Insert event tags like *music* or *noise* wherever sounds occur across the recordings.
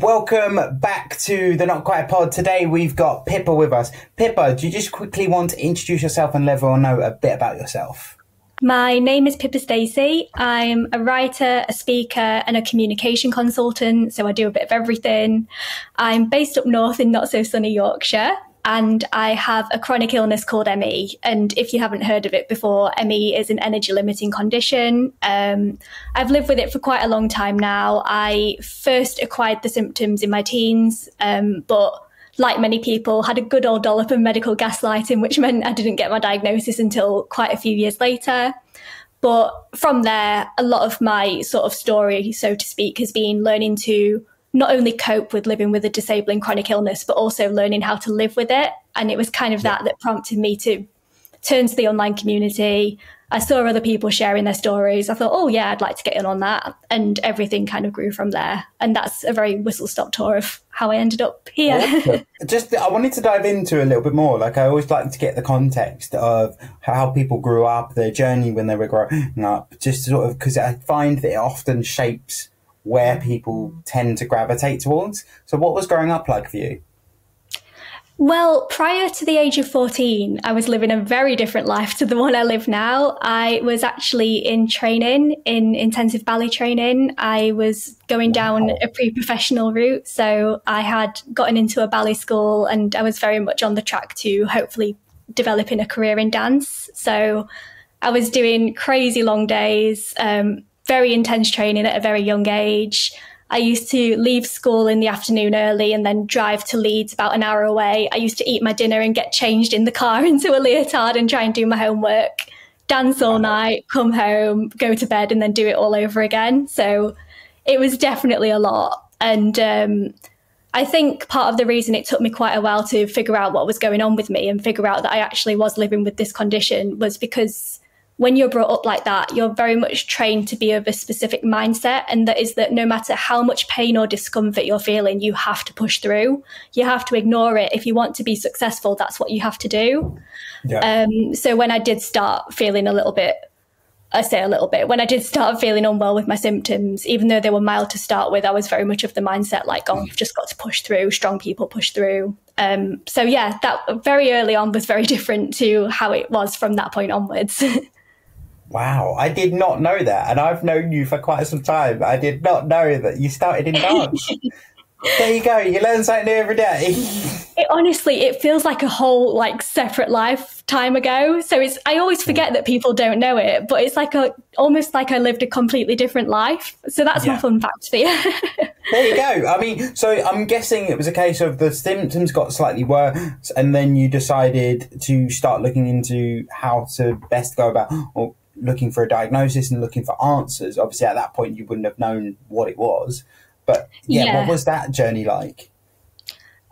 Welcome back to the Not Quite a Pod. Today we've got Pippa with us. Pippa, do you just quickly want to introduce yourself and let everyone know a bit about yourself? My name is Pippa Stacey. I'm a writer, a speaker, and a communication consultant, so I do a bit of everything. I'm based up north in not so sunny Yorkshire, and I have a chronic illness called ME. And if you haven't heard of it before, ME is an energy limiting condition. Um, I've lived with it for quite a long time now. I first acquired the symptoms in my teens, um, but like many people, had a good old dollop of medical gaslighting, which meant I didn't get my diagnosis until quite a few years later. But from there, a lot of my sort of story, so to speak, has been learning to not only cope with living with a disabling chronic illness, but also learning how to live with it. And it was kind of yeah. that that prompted me to turn to the online community. I saw other people sharing their stories. I thought, oh, yeah, I'd like to get in on that. And everything kind of grew from there. And that's a very whistle stop tour of how I ended up here. *laughs* Just, I wanted to dive into a little bit more. Like, I always like to get the context of how people grew up, their journey when they were growing up, just sort of because I find that it often shapes where people tend to gravitate towards. So, what was growing up like for you? Well, prior to the age of 14, I was living a very different life to the one I live now. I was actually in training, in intensive ballet training. I was going down a pre professional route. So I had gotten into a ballet school and I was very much on the track to hopefully developing a career in dance. So I was doing crazy long days, um, very intense training at a very young age. I used to leave school in the afternoon early and then drive to Leeds about an hour away. I used to eat my dinner and get changed in the car *laughs* into a leotard and try and do my homework, dance all night, come home, go to bed, and then do it all over again. So it was definitely a lot. And um, I think part of the reason it took me quite a while to figure out what was going on with me and figure out that I actually was living with this condition was because when you're brought up like that, you're very much trained to be of a specific mindset. And that is that no matter how much pain or discomfort you're feeling, you have to push through. You have to ignore it. If you want to be successful, that's what you have to do. Yeah. Um, so when I did start feeling a little bit, I say a little bit, when I did start feeling unwell with my symptoms, even though they were mild to start with, I was very much of the mindset like, oh, you've just got to push through. Strong people push through. Um, so yeah, that very early on was very *laughs* different to how it was from that point onwards. *laughs* Wow, I did not know that, and I've known you for quite some time. I did not know that you started in dance. *laughs* there you go. You learn something new every day. it honestly, it feels like a whole like separate lifetime ago. So it's I always hmm. forget that people don't know it, but it's like a almost like I lived a completely different life. So that's yeah. my fun fact for you. *laughs* there you go. I mean, so I'm guessing it was a case of the symptoms got slightly worse, and then you decided to start looking into how to best go about or looking for a diagnosis and looking for answers. Obviously, at that point, you wouldn't have known what it was. But yeah, yeah. what was that journey like?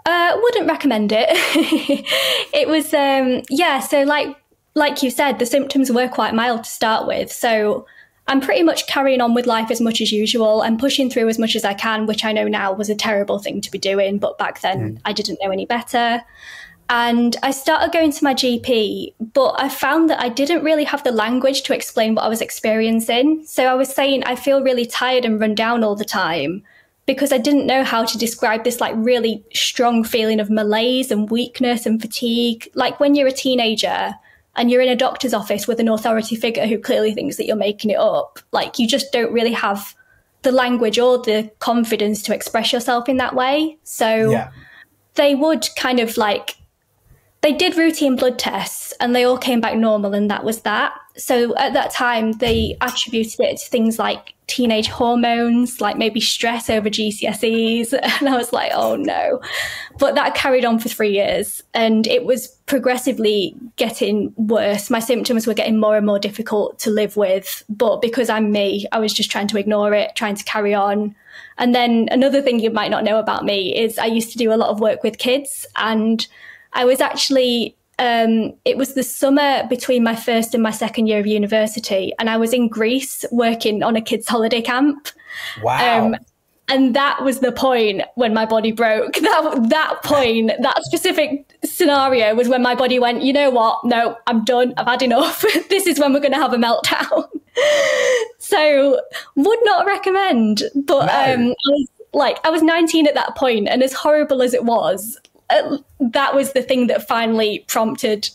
Uh, wouldn't recommend it. *laughs* it was, um, yeah. So like, like you said, the symptoms were quite mild to start with. So I'm pretty much carrying on with life as much as usual. I'm pushing through as much as I can, which I know now was a terrible thing to be doing. But back then, mm. I didn't know any better. And I started going to my GP, but I found that I didn't really have the language to explain what I was experiencing. So I was saying, I feel really tired and run down all the time because I didn't know how to describe this like really strong feeling of malaise and weakness and fatigue. Like when you're a teenager and you're in a doctor's office with an authority figure who clearly thinks that you're making it up, like you just don't really have the language or the confidence to express yourself in that way. So yeah. they would kind of like they did routine blood tests and they all came back normal, and that was that. So at that time, they attributed it to things like teenage hormones, like maybe stress over GCSEs. *laughs* And I was like, oh no. But that carried on for three years and it was progressively getting worse. My symptoms were getting more and more difficult to live with. But because I'm me, I was just trying to ignore it, trying to carry on. And then another thing you might not know about me is I used to do a lot of work with kids and I was actually um, it was the summer between my first and my second year of university, and I was in Greece working on a kids' holiday camp. Wow. Um, and that was the point when my body broke. *laughs* That that point, that specific scenario was when my body went, you know what? No, I'm done. I've had enough. *laughs* this is when we're going to have a meltdown. *laughs* so, would not recommend. But no. um, I was like I was 19 at that point, and as horrible as it was, that was the thing that finally prompted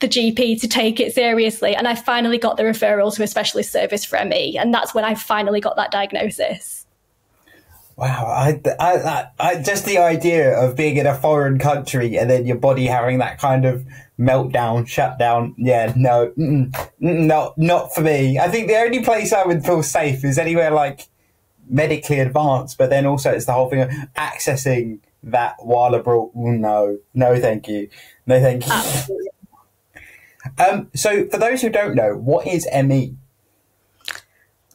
the GP to take it seriously. And I finally got the referral to a specialist service for ME, and that's when I finally got that diagnosis. Wow, I, I, I, just the idea of being in a foreign country and then your body having that kind of meltdown, shutdown. Yeah, no, no, not for me. I think the only place I would feel safe is anywhere like medically advanced, but then also it's the whole thing of accessing that while abroad. No, no, thank you, no, thank you. Absolutely. *laughs* Um, so, for those who don't know, what is ME?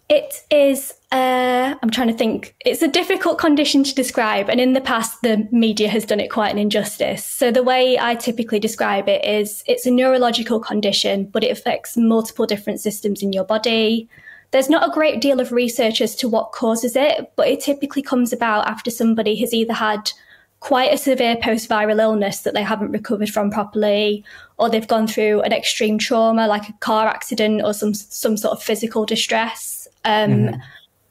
It is, uh, I'm trying to think, it's a difficult condition to describe. And in the past, the media has done it quite an injustice. So, the way I typically describe it is it's a neurological condition, but it affects multiple different systems in your body. There's not a great deal of research as to what causes it, but it typically comes about after somebody has either had quite a severe post viral illness that they haven't recovered from properly, or they've gone through an extreme trauma like a car accident or some some sort of physical distress. Um, mm-hmm.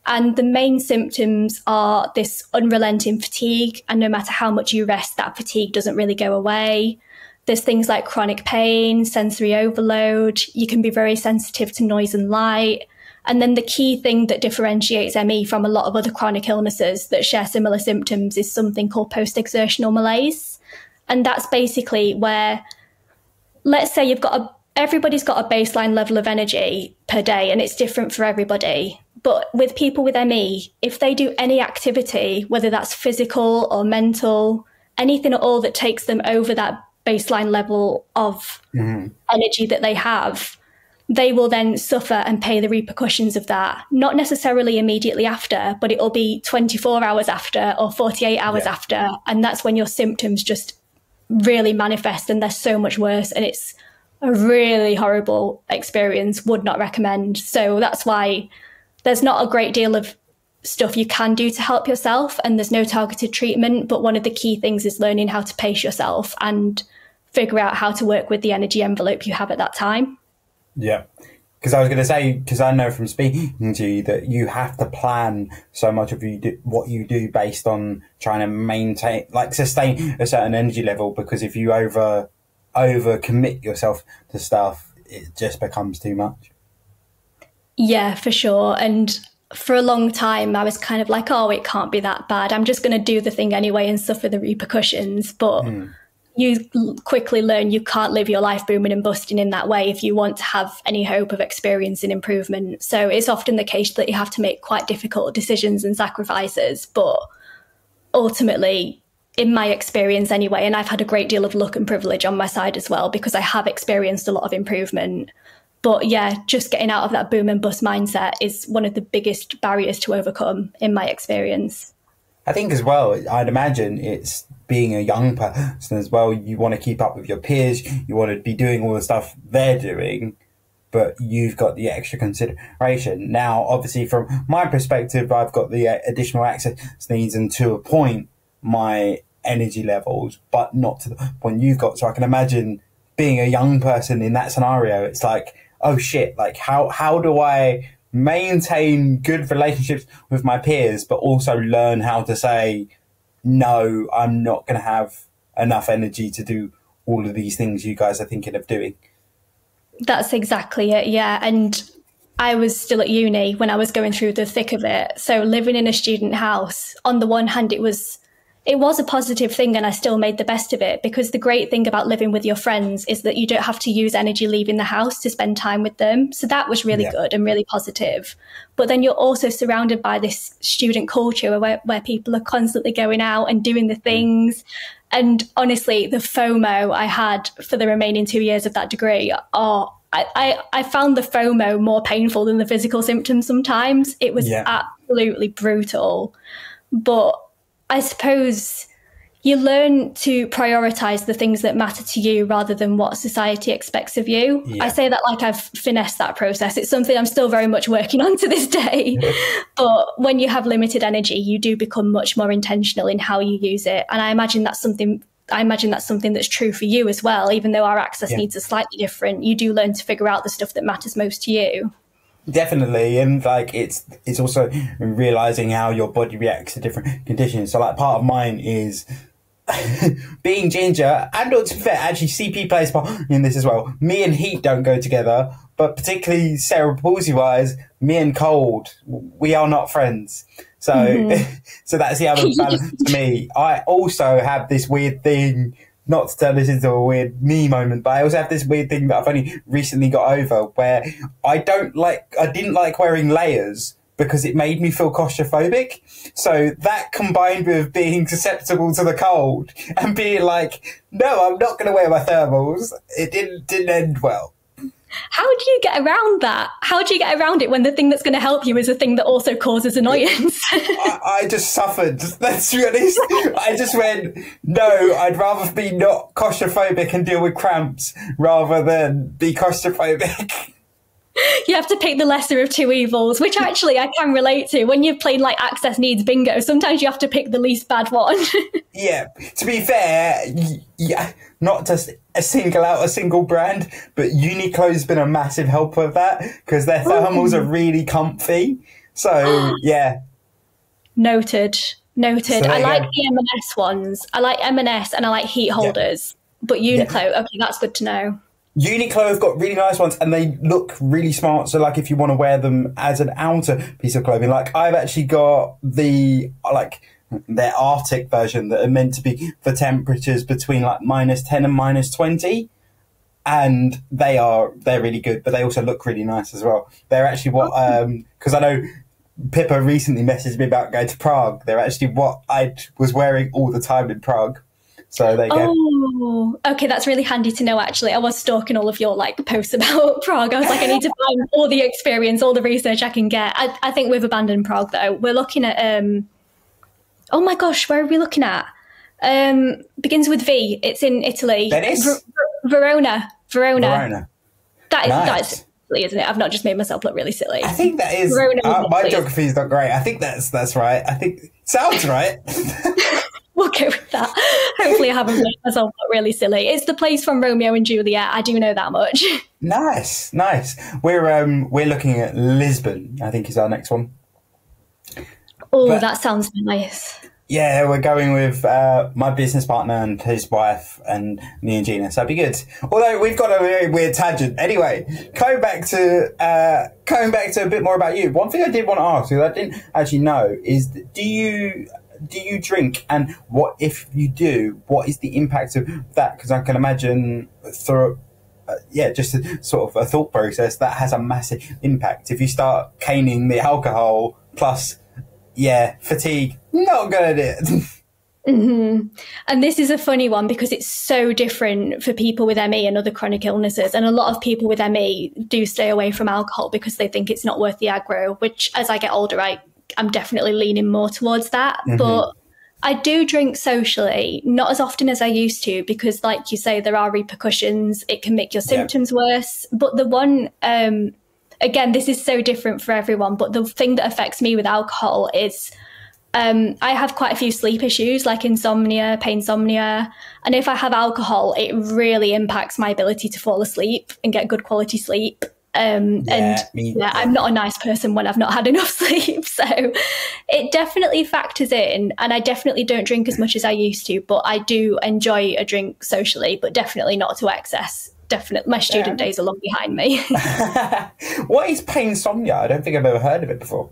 And the main symptoms are this unrelenting fatigue, and no matter how much you rest, that fatigue doesn't really go away. There's things like chronic pain, sensory overload. You can be very sensitive to noise and light. And then the key thing that differentiates ME from a lot of other chronic illnesses that share similar symptoms is something called post exertional malaise. And that's basically where, let's say you've got a, everybody's got a baseline level of energy per day and it's different for everybody. But with people with ME, if they do any activity, whether that's physical or mental, anything at all that takes them over that baseline level of mm-hmm. energy that they have, they will then suffer and pay the repercussions of that. Not necessarily immediately after, but it'll be 24 hours after or 48 hours yeah. after. And that's when your symptoms just really manifest and they're so much worse. And it's a really horrible experience. Would not recommend. So that's why there's not a great deal of stuff you can do to help yourself and there's no targeted treatment. But one of the key things is learning how to pace yourself and figure out how to work with the energy envelope you have at that time. Yeah. Because I was going to say, because I know from speaking to you that you have to plan so much of you do, what you do based on trying to maintain, like sustain a certain energy level. Because if you over over commit yourself to stuff, it just becomes too much. Yeah, for sure. And for a long time, I was kind of like, oh, it can't be that bad. I'm just going to do the thing anyway and suffer the repercussions. But mm you quickly learn you can't live your life booming and busting in that way if you want to have any hope of experiencing improvement. So it's often the case that you have to make quite difficult decisions and sacrifices. But ultimately, in my experience anyway, and I've had a great deal of luck and privilege on my side as well because I have experienced a lot of improvement. But yeah, just getting out of that boom and bust mindset is one of the biggest barriers to overcome in my experience. I think as well, I'd imagine it's being a young person as well. You want to keep up with your peers. You want to be doing all the stuff they're doing, but you've got the extra consideration. Now, obviously, from my perspective, I've got the uh, additional access needs and to a point, my energy levels, but not to the point you've got. So I can imagine being a young person in that scenario. It's like, oh shit, like how, how do I maintain good relationships with my peers, but also learn how to say, no, I'm not going to have enough energy to do all of these things you guys are thinking of doing. That's exactly it, yeah. And I was still at uni when I was going through the thick of it. So living in a student house, on the one hand, it was it was a positive thing and I still made the best of it because the great thing about living with your friends is that you don't have to use energy leaving the house to spend time with them. So that was really yeah. good and really positive. But then you're also surrounded by this student culture where, where people are constantly going out and doing the mm. things. And honestly, the FOMO I had for the remaining two years of that degree are I, I, I found the FOMO more painful than the physical symptoms sometimes. It was yeah. absolutely brutal. But I suppose you learn to prioritize the things that matter to you rather than what society expects of you. Yeah. I say that like I've finessed that process. It's something I'm still very much working on to this day. *laughs* but when you have limited energy, you do become much more intentional in how you use it. And I imagine that's something I imagine that's something that's true for you as well, even though our access yeah. needs are slightly different. You do learn to figure out the stuff that matters most to you. Definitely, and like it's it's also realizing how your body reacts to different conditions. So like part of mine is *laughs* being ginger, and to be fair, actually CP plays part in this as well. Me and heat don't go together, but particularly cerebral palsy wise, me and cold, we are not friends. So mm-hmm. *laughs* so that's the other *laughs* balance to me. I also have this weird thing not to turn this into a weird me moment, but I also have this weird thing that I've only recently got over where I don't like, I didn't like wearing layers because it made me feel claustrophobic. So that combined with being susceptible to the cold *laughs* and being like, no, I'm not going to wear my thermals, it didn't, didn't end well. How do you get around that? How do you get around it when the thing that's going to help you is a thing that also causes annoyance? *laughs* I, I, just suffered. *laughs* Let's be honest. I just went, no, I'd rather be not claustrophobic and deal with cramps rather than be claustrophobic. *laughs* you have to pick the lesser of two evils, which actually I can relate to. When you're playing like access needs bingo, sometimes you have to pick the least bad one. yeah, to be fair, yeah, not just a single out a single brand, but Uniqlo's been a massive help with that because their thermals are really comfy. So *gasps* yeah. Noted. Noted. So I like go. the M&S ones. I like M&S and I like heat holders. Yeah. But Uniqlo, yeah. okay, that's good to know. Uniqlo have got really nice ones and they look really smart. So like if you want to wear them as an outer piece of clothing, like I've actually got the like their Arctic version that are meant to be for temperatures between like minus 10 and minus 20. And they are, they're really good, but they also look really nice as well. They're actually what, um, cause I know Pippa recently messaged me about going to Prague. They're actually what I was wearing all the time in Prague. So there you go. Oh, okay, that's really handy to know. Actually, I was stalking all of your like posts about *laughs* Prague. I was like, I need to find all the experience, all the research I can get. I, I think we've abandoned Prague though. We're looking at um. Oh my gosh, where are we looking at? Um, begins with V. It's in Italy. Venice. Ver- Verona. Verona. Verona. That is nice. that is silly, isn't it? I've not just made myself look really silly. I think that is. Uh, my geography is not great. I think that's that's right. I think sounds right. *laughs* *laughs* we'll go with that. Hopefully, I haven't made myself look really silly. It's the place from Romeo and Juliet. I do know that much. *laughs* Nice, nice. We're um we're looking at Lisbon. I think is our next one. Oh, that sounds nice. Yeah, we're going with uh, my business partner and his wife and me and Gina, so it'd be good. Although we've got a very weird tangent. Anyway, coming back to uh, coming back to a bit more about you. One thing I did want to ask, because I didn't actually know, is do you do you drink, and what if you do? What is the impact of that? Because I can imagine through. Uh, yeah, just a, sort of a thought process that has a massive impact. If you start caning the alcohol plus, yeah, fatigue, not good at it. *laughs* Mm-hmm. And this is a funny one because it's so different for people with ME and other chronic illnesses. And a lot of people with ME do stay away from alcohol because they think it's not worth the aggro, which as I get older, I I'm definitely leaning more towards that. Mm-hmm. But I do drink socially, not as often as I used to, because, like you say, there are repercussions. It can make your symptoms yeah. worse. But the one, um, again, this is so different for everyone. But the thing that affects me with alcohol is um, I have quite a few sleep issues like insomnia, pain insomnia. And if I have alcohol, it really impacts my ability to fall asleep and get good quality sleep. Um, yeah, and yeah, I'm not a nice person when I've not had enough *laughs* sleep. So it definitely factors in. And I definitely don't drink as much as I used to, but I do enjoy a drink socially, but definitely not to excess. Definitely, my student yeah. days are long behind me. *laughs* *laughs* what is pain insomnia? I don't think I've ever heard of it before.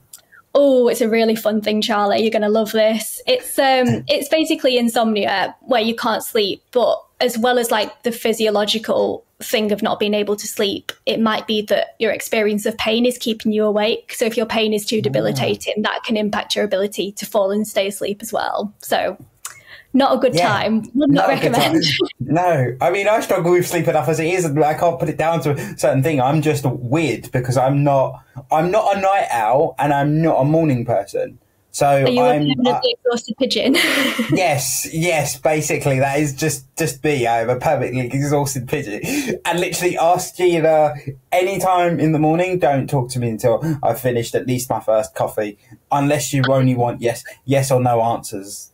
Oh, it's a really fun thing, Charlie. You're going to love this. It's um, *laughs* it's basically insomnia where you can't sleep, but as well as like the physiological thing of not being able to sleep, it might be that your experience of pain is keeping you awake. So if your pain is too debilitating, yeah. that can impact your ability to fall and stay asleep as well. So not a good yeah, time. Would not, not recommend. *laughs* no, I mean I struggle with sleep enough as it is, I can't put it down to a certain thing. I'm just weird because I'm not. I'm not a night owl, and I'm not a morning person. So Are you I'm a uh, exhausted pigeon. *laughs* yes, yes. Basically, that is just just me. I'm a perfectly exhausted pigeon, and literally ask Gina any time in the morning. Don't talk to me until I've finished at least my first coffee, unless you only want yes, yes or no answers.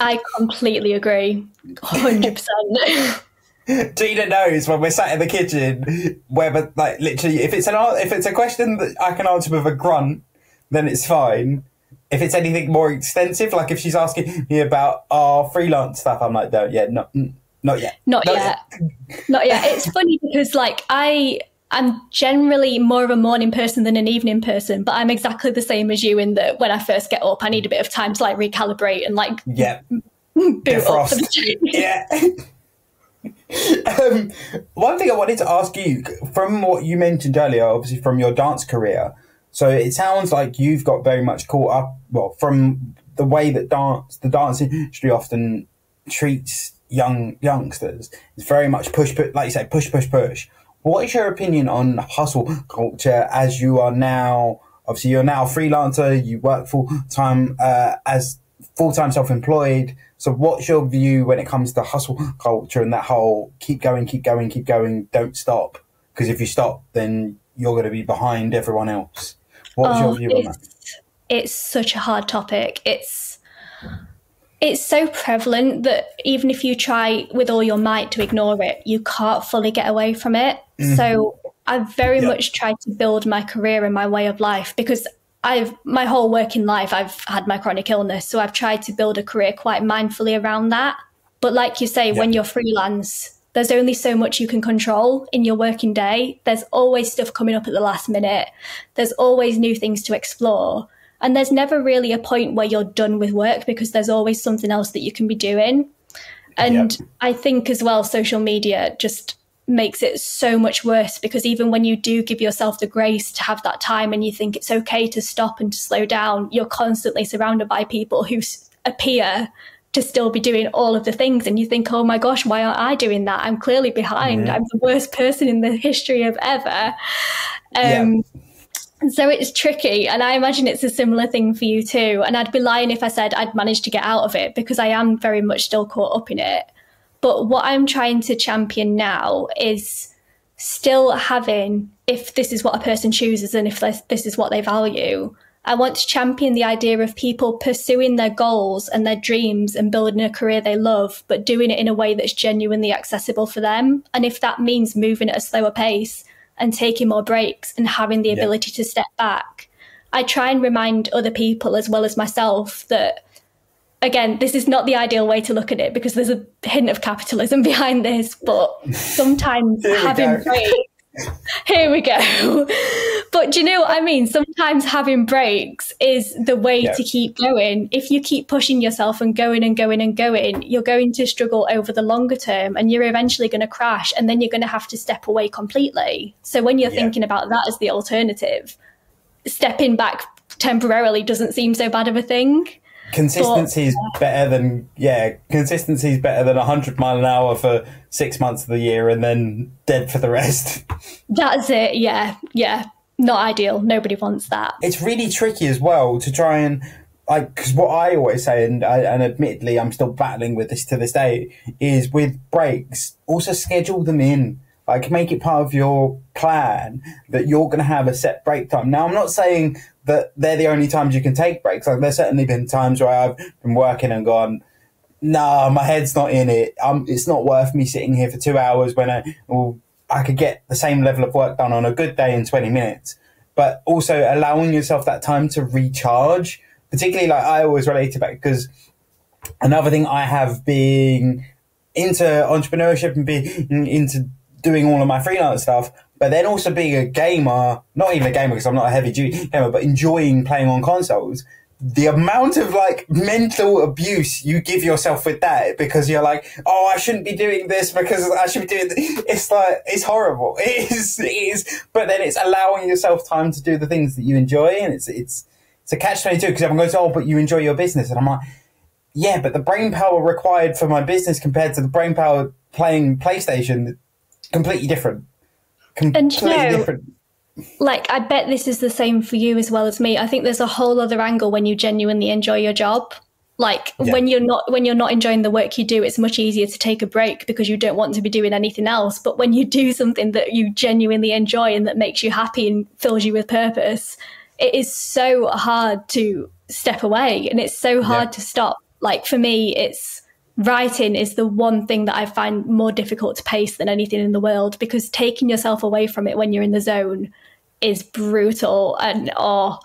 I completely agree, hundred percent. *laughs* Gina knows when we're sat in the kitchen whether, like, literally, if it's an if it's a question that I can answer with a grunt, then it's fine. If it's anything more extensive, like if she's asking me about our freelance stuff, I'm like, no, yeah, no, mm, not yet, not, not yet. yet, not yet. It's funny because, like, I I'm generally more of a morning person than an evening person, but I'm exactly the same as you in that when I first get up, I need a bit of time to like recalibrate and like yeah, *laughs* boot up *laughs* yeah. um, one thing I wanted to ask you from what you mentioned earlier, obviously from your dance career. So it sounds like you've got very much caught up. Well, from the way that dance, the dance industry often treats young youngsters, it's very much push, push, like you say, push, push, push. What is your opinion on hustle culture as you are now? Obviously, you're now a freelancer. You work full time uh, as full time self employed. So, what's your view when it comes to hustle culture and that whole keep going, keep going, keep going, don't stop? Because if you stop, then you're going to be behind everyone else. What's oh, your view on that? It's such a hard topic. It's it's so prevalent that even if you try with all your might to ignore it, you can't fully get away from it. Mm-hmm. So I've very yep. much tried to build my career and my way of life because I've my whole working life I've had my chronic illness, so I've tried to build a career quite mindfully around that. But like you say, yep. when you're freelance, there's only so much you can control in your working day. There's always stuff coming up at the last minute. There's always new things to explore. And there's never really a point where you're done with work because there's always something else that you can be doing. And yep. I think as well, social media just makes it so much worse because even when you do give yourself the grace to have that time and you think it's okay to stop and to slow down, you're constantly surrounded by people who appear to still be doing all of the things and you think oh my gosh why aren't i doing that? I'm clearly behind. I'm the worst person in the history of ever. Um, yeah so it's tricky and i imagine it's a similar thing for you too and i'd be lying if i said i'd managed to get out of it because i am very much still caught up in it but what i'm trying to champion now is still having if this is what a person chooses and if this is what they value i want to champion the idea of people pursuing their goals and their dreams and building a career they love but doing it in a way that's genuinely accessible for them and if that means moving at a slower pace and taking more breaks and having the yeah. ability to step back. I try and remind other people as well as myself that again, this is not the ideal way to look at it because there's a hint of capitalism *laughs* behind this, but sometimes having breaks *laughs* here we go. *laughs* But do you know what I mean? Sometimes having breaks is the way yeah. to keep going. If you keep pushing yourself and going and going and going, you're going to struggle over the longer term and you're eventually going to crash and then you're going to have to step away completely. So when you're yeah. thinking about that as the alternative, stepping back temporarily doesn't seem so bad of a thing. Consistency is better than yeah. Consistency is better than hundred mile an hour for six months of the year and then dead for the rest. *laughs* That's it. Yeah, yeah. Not ideal. Nobody wants that. It's really tricky as well to try and like because what I always say, and I, and admittedly I'm still battling with this to this day, is with breaks also schedule them in. Like make it part of your plan that you're going to have a set break time. Now I'm not saying that they're the only times you can take breaks. Like there's certainly been times where I've been working and gone, nah, my head's not in it. Um, it's not worth me sitting here for two hours when I, well, I could get the same level of work done on a good day in 20 minutes. But also allowing yourself that time to recharge, particularly like I always relate to that because another thing I have been into entrepreneurship and being into doing all of my freelance stuff, but then also being a gamer, not even a gamer because I'm not a heavy duty gamer, but enjoying playing on consoles. The amount of like mental abuse you give yourself with that because you're like, oh, I shouldn't be doing this because I should be doing. This. It's like it's horrible. *laughs* It is. It is. But then it's allowing yourself time to do the things that you enjoy, and it's it's it's a catch twenty two because everyone goes, oh, but you enjoy your business, and I'm like, yeah, but the brain power required for my business compared to the brain power playing PlayStation, completely different and you know, different. Like, I bet this is the same for you as well as me. I think there's a whole other angle when you genuinely enjoy your job. Like yeah. when you're not when you're not enjoying the work you do, it's much easier to take a break because you don't want to be doing anything else. But when you do something that you genuinely enjoy and that makes you happy and fills you with purpose, it is so hard to step away and it's so hard yeah. to stop. Like for me, it's writing is the one thing that I find more difficult to pace than anything in the world because taking yourself away from it when you're in the zone is brutal and oh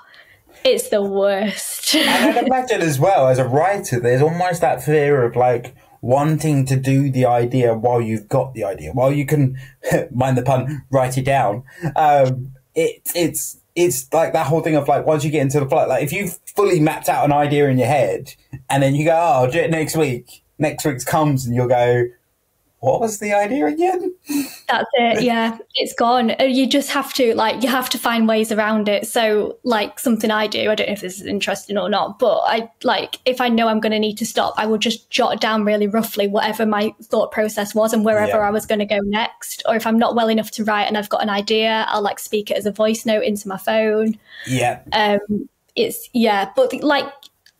it's the worst. and I'd *laughs* imagine as well as a writer, there's almost that fear of like wanting to do the idea while you've got the idea, while you can *laughs* mind the pun, write it down. Um, it, it's it's like that whole thing of like once you get into the plot, like if you've fully mapped out an idea in your head and then you go, oh, I'll do it next week. Next week's comes and you'll go, what was the idea again? That's it. *laughs* Yeah, it's gone. Uh, you just have to like you have to find ways around it. So like something I do, I don't know if this is interesting or not, but I like if I know I'm going to need to stop, I will just jot down really roughly whatever my thought process was and wherever yeah. I was going to go next. Or if I'm not well enough to write and I've got an idea, I'll like speak it as a voice note into my phone. Yeah. Um, it's yeah, but like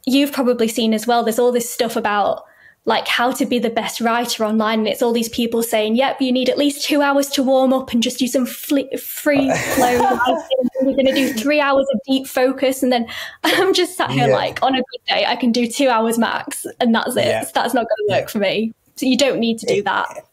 you've probably seen as well. There's all this stuff about like how to be the best writer online. And it's all these people saying, yep, you need at least two hours to warm up and just do some free uh, *laughs* flow. You're going to do *laughs* three hours of deep focus. And then *laughs* I'm just sat here yeah. like, on a good day, I can do two hours max and that's it. Yeah. So that's not going to work yeah. for me. So you don't need to do that.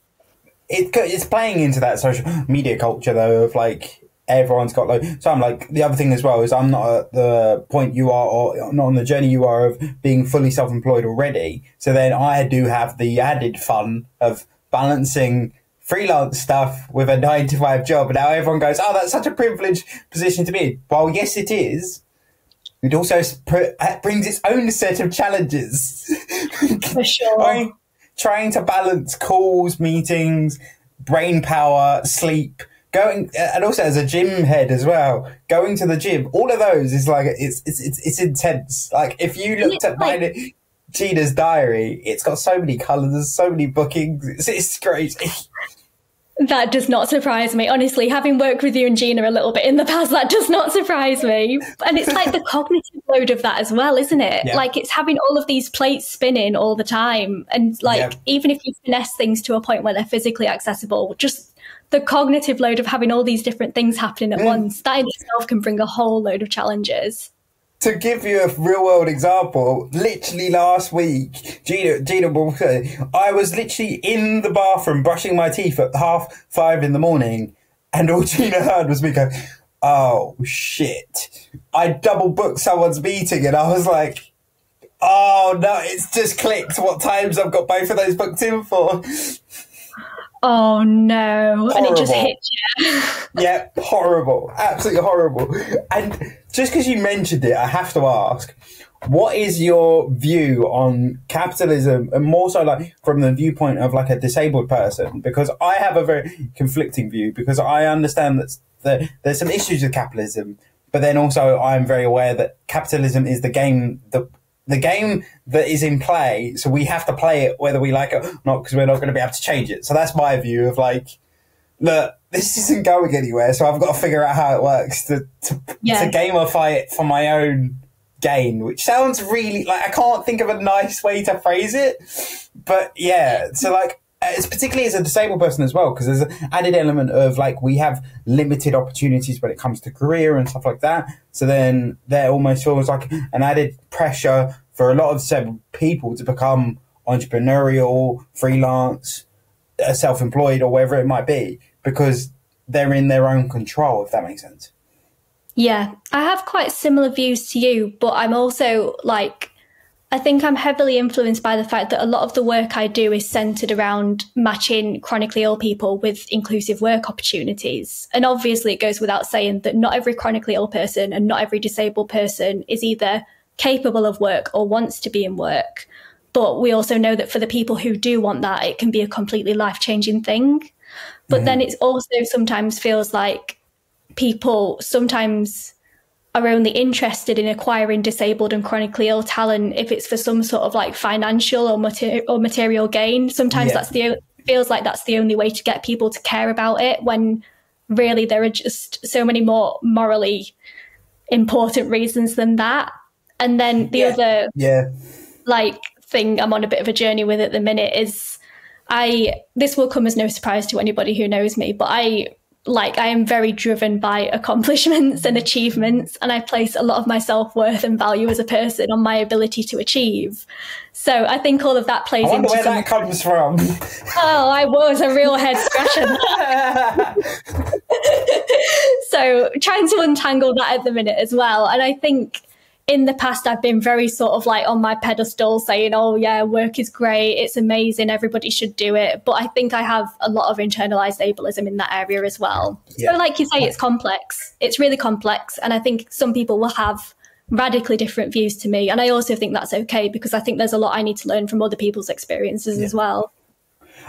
It, it's playing into that social media culture though of like everyone's got like so i'm like the other thing as well is i'm not at the point you are or not on the journey you are of being fully self-employed already. So then i do have the added fun of balancing freelance stuff with a nine to five job. And now everyone goes oh that's such a privileged position to be in. Well yes it is. It also uh, brings its own set of challenges. For *laughs* sure. Trying to balance calls meetings brain power sleep going uh, and also as a gym head as well going to the gym all of those is like it's it's it's, it's intense. Like if you looked at my Gina's *laughs* diary it's got so many colors so many bookings it's, it's crazy. That does not surprise me. Honestly having worked with you and Gina a little bit in the past that does not surprise me. And it's like the *laughs* cognitive load of that as well isn't it? Yeah. like it's having all of these plates spinning all the time. And like yeah. even if you finesse things to a point where they're physically accessible just the cognitive load of having all these different things happening at mm. once, that in itself can bring a whole load of challenges. To give you a real world example, literally last week, Gina, Gina will say, I was literally in the bathroom brushing my teeth at half five in the morning, and all *laughs* Gina heard was me go, Oh shit. I double booked someone's meeting, and I was like, Oh no, it's just clicked what times I've got both of those booked in for. Oh no. Horrible. And it just hit you. *laughs* yeah, horrible. Absolutely horrible. And just because you mentioned it, I have to ask what is your view on capitalism and more so like from the viewpoint of like a disabled person because i have a very conflicting view because i understand that the, there's some issues with capitalism but then also i'm very aware that capitalism is the game that the game that is in play, so we have to play it whether we like it or not because we're not going to be able to change it. So that's my view of like, look, this isn't going anywhere, so I've got to figure out how it works to to, yeah. to gamify it for my own gain, which sounds really like I can't think of a nice way to phrase it, but yeah. So like it's particularly as a disabled person as well because there's an added element of like we have limited opportunities when it comes to career and stuff like that. So then there almost feels like an added pressure for a lot of disabled people to become entrepreneurial freelance uh, self-employed or whatever it might be because they're in their own control if that makes sense. Yeah i have quite similar views to you but i'm also like I think I'm heavily influenced by the fact that a lot of the work I do is centered around matching chronically ill people with inclusive work opportunities. And obviously, it goes without saying that not every chronically ill person and not every disabled person is either capable of work or wants to be in work. But we also know that for the people who do want that, it can be a completely life changing thing. But mm. then it also sometimes feels like people sometimes are only interested in acquiring disabled and chronically ill talent if it's for some sort of like financial or, mater- or material gain. Sometimes yeah. that's the feels like that's the only way to get people to care about it when really there are just so many more morally important reasons than that. And then the yeah. other yeah like thing I'm on a bit of a journey with at the minute is I this will come as no surprise to anybody who knows me, but I like I am very driven by accomplishments and achievements, and I place a lot of my self worth and value as a person on my ability to achieve. So I think all of that plays I wonder where some- that comes from. Oh, I was a real head scratcher. *laughs* *laughs* so trying to untangle that at the minute as well. And I think in the past I've been very sort of like on my pedestal saying, Oh yeah, work is great, it's amazing, everybody should do it. But I think I have a lot of internalized ableism in that area as well. Yeah. So like you say, it's complex. It's really complex. And I think some people will have radically different views to me. And I also think that's okay because I think there's a lot I need to learn from other people's experiences as well.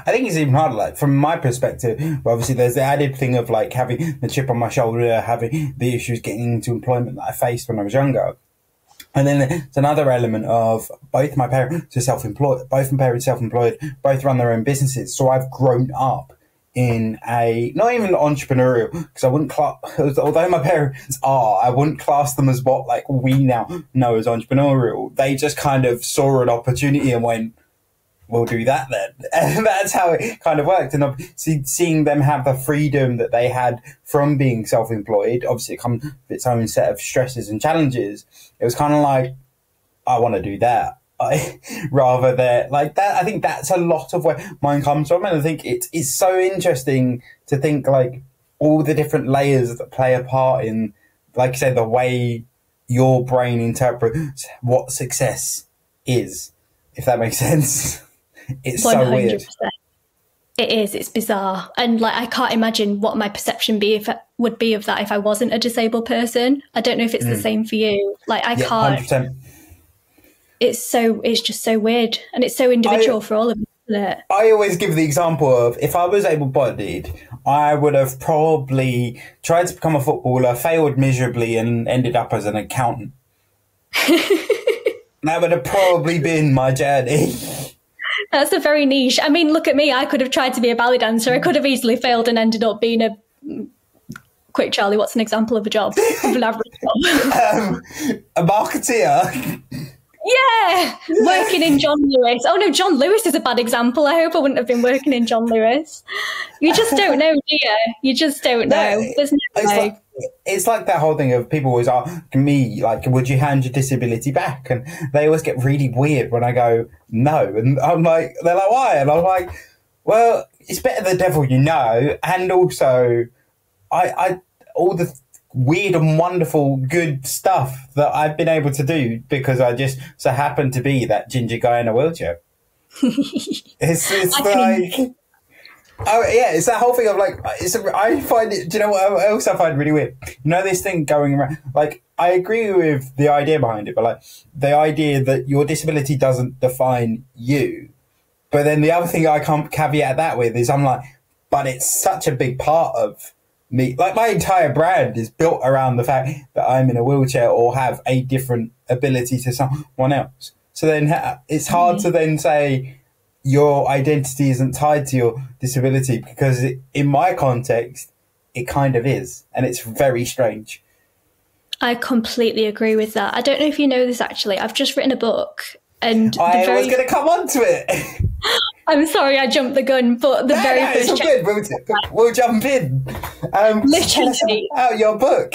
I think it's even harder. Like from my perspective, obviously there's the added thing of like having the chip on my shoulder, having the issues getting into employment that I faced when I was younger. And then it's another element of both my parents are self-employed, both my parents self-employed, both run their own businesses. So I've grown up in a not even entrepreneurial because I wouldn't class although my parents are I wouldn't class them as what like we now know as entrepreneurial. They just kind of saw an opportunity and went, we'll do that then. *laughs* And that's how it kind of worked. And obviously seeing them have the freedom that they had from being self-employed, obviously it comes with its own set of stresses and challenges. It was kind of like, I want to do that. *laughs* I, rather than like that, I think that's a lot of where mine comes from. And I think it's, it's so interesting to think like all the different layers that play a part in, like you say, the way your brain interprets what success is, if that makes *laughs* sense. It's so weird. It is. It's bizarre, and like I can't imagine what my perception be if would be of that if I wasn't a disabled person. I don't know if it's the same for you. Like I Mm. Yeah, can't. 100%. It's so. It's just so weird, and it's so individual for all of us, isn't it? I always give the example of if I was able bodied, I would have probably tried to become a footballer, failed miserably, and ended up as an accountant. *laughs* that would have probably been my journey. *laughs* That's a very niche. I mean, look at me. I could have tried to be a ballet dancer. I could have easily failed and ended up being a. Quick, Charlie. What's an example of a job? Of an average job. *laughs* um, a marketeer. Yeah, working in John Lewis. Oh no, John Lewis is a bad example. I hope I wouldn't have been working in John Lewis. You just don't know, do you? You just don't know. No, There's no way. like, it's like that whole thing of people always ask me, like, would you hand your disability back? And they always get really weird when I go, no. And I'm like, they're like, why? And I'm like, well, it's better the devil you know. And also, I, I, all the weird and wonderful good stuff that I've been able to do because I just so happen to be that ginger guy in a wheelchair. *laughs* it's it's like oh yeah, it's that whole thing of like uh, it's a, I find it. Do you know what else I find really weird? You know this thing going around. Like I agree with the idea behind it, but like the idea that your disability doesn't define you. But then the other thing I can't caveat that with is I'm like, but it's such a big part of me. Like my entire brand is built around the fact that I'm in a wheelchair or have a different ability to someone else. So then it's hard mm-hmm. to then say your identity isn't tied to your disability because it, in my context, it kind of is. And it's very strange. I completely agree with that. I don't know if you know this actually. I've just written a book, and I very. was going to come on to it. *laughs* I'm sorry, I jumped the gun, but the no, very no, it's first all good. We'll, we'll jump in. Um, Literally. *laughs* about your book.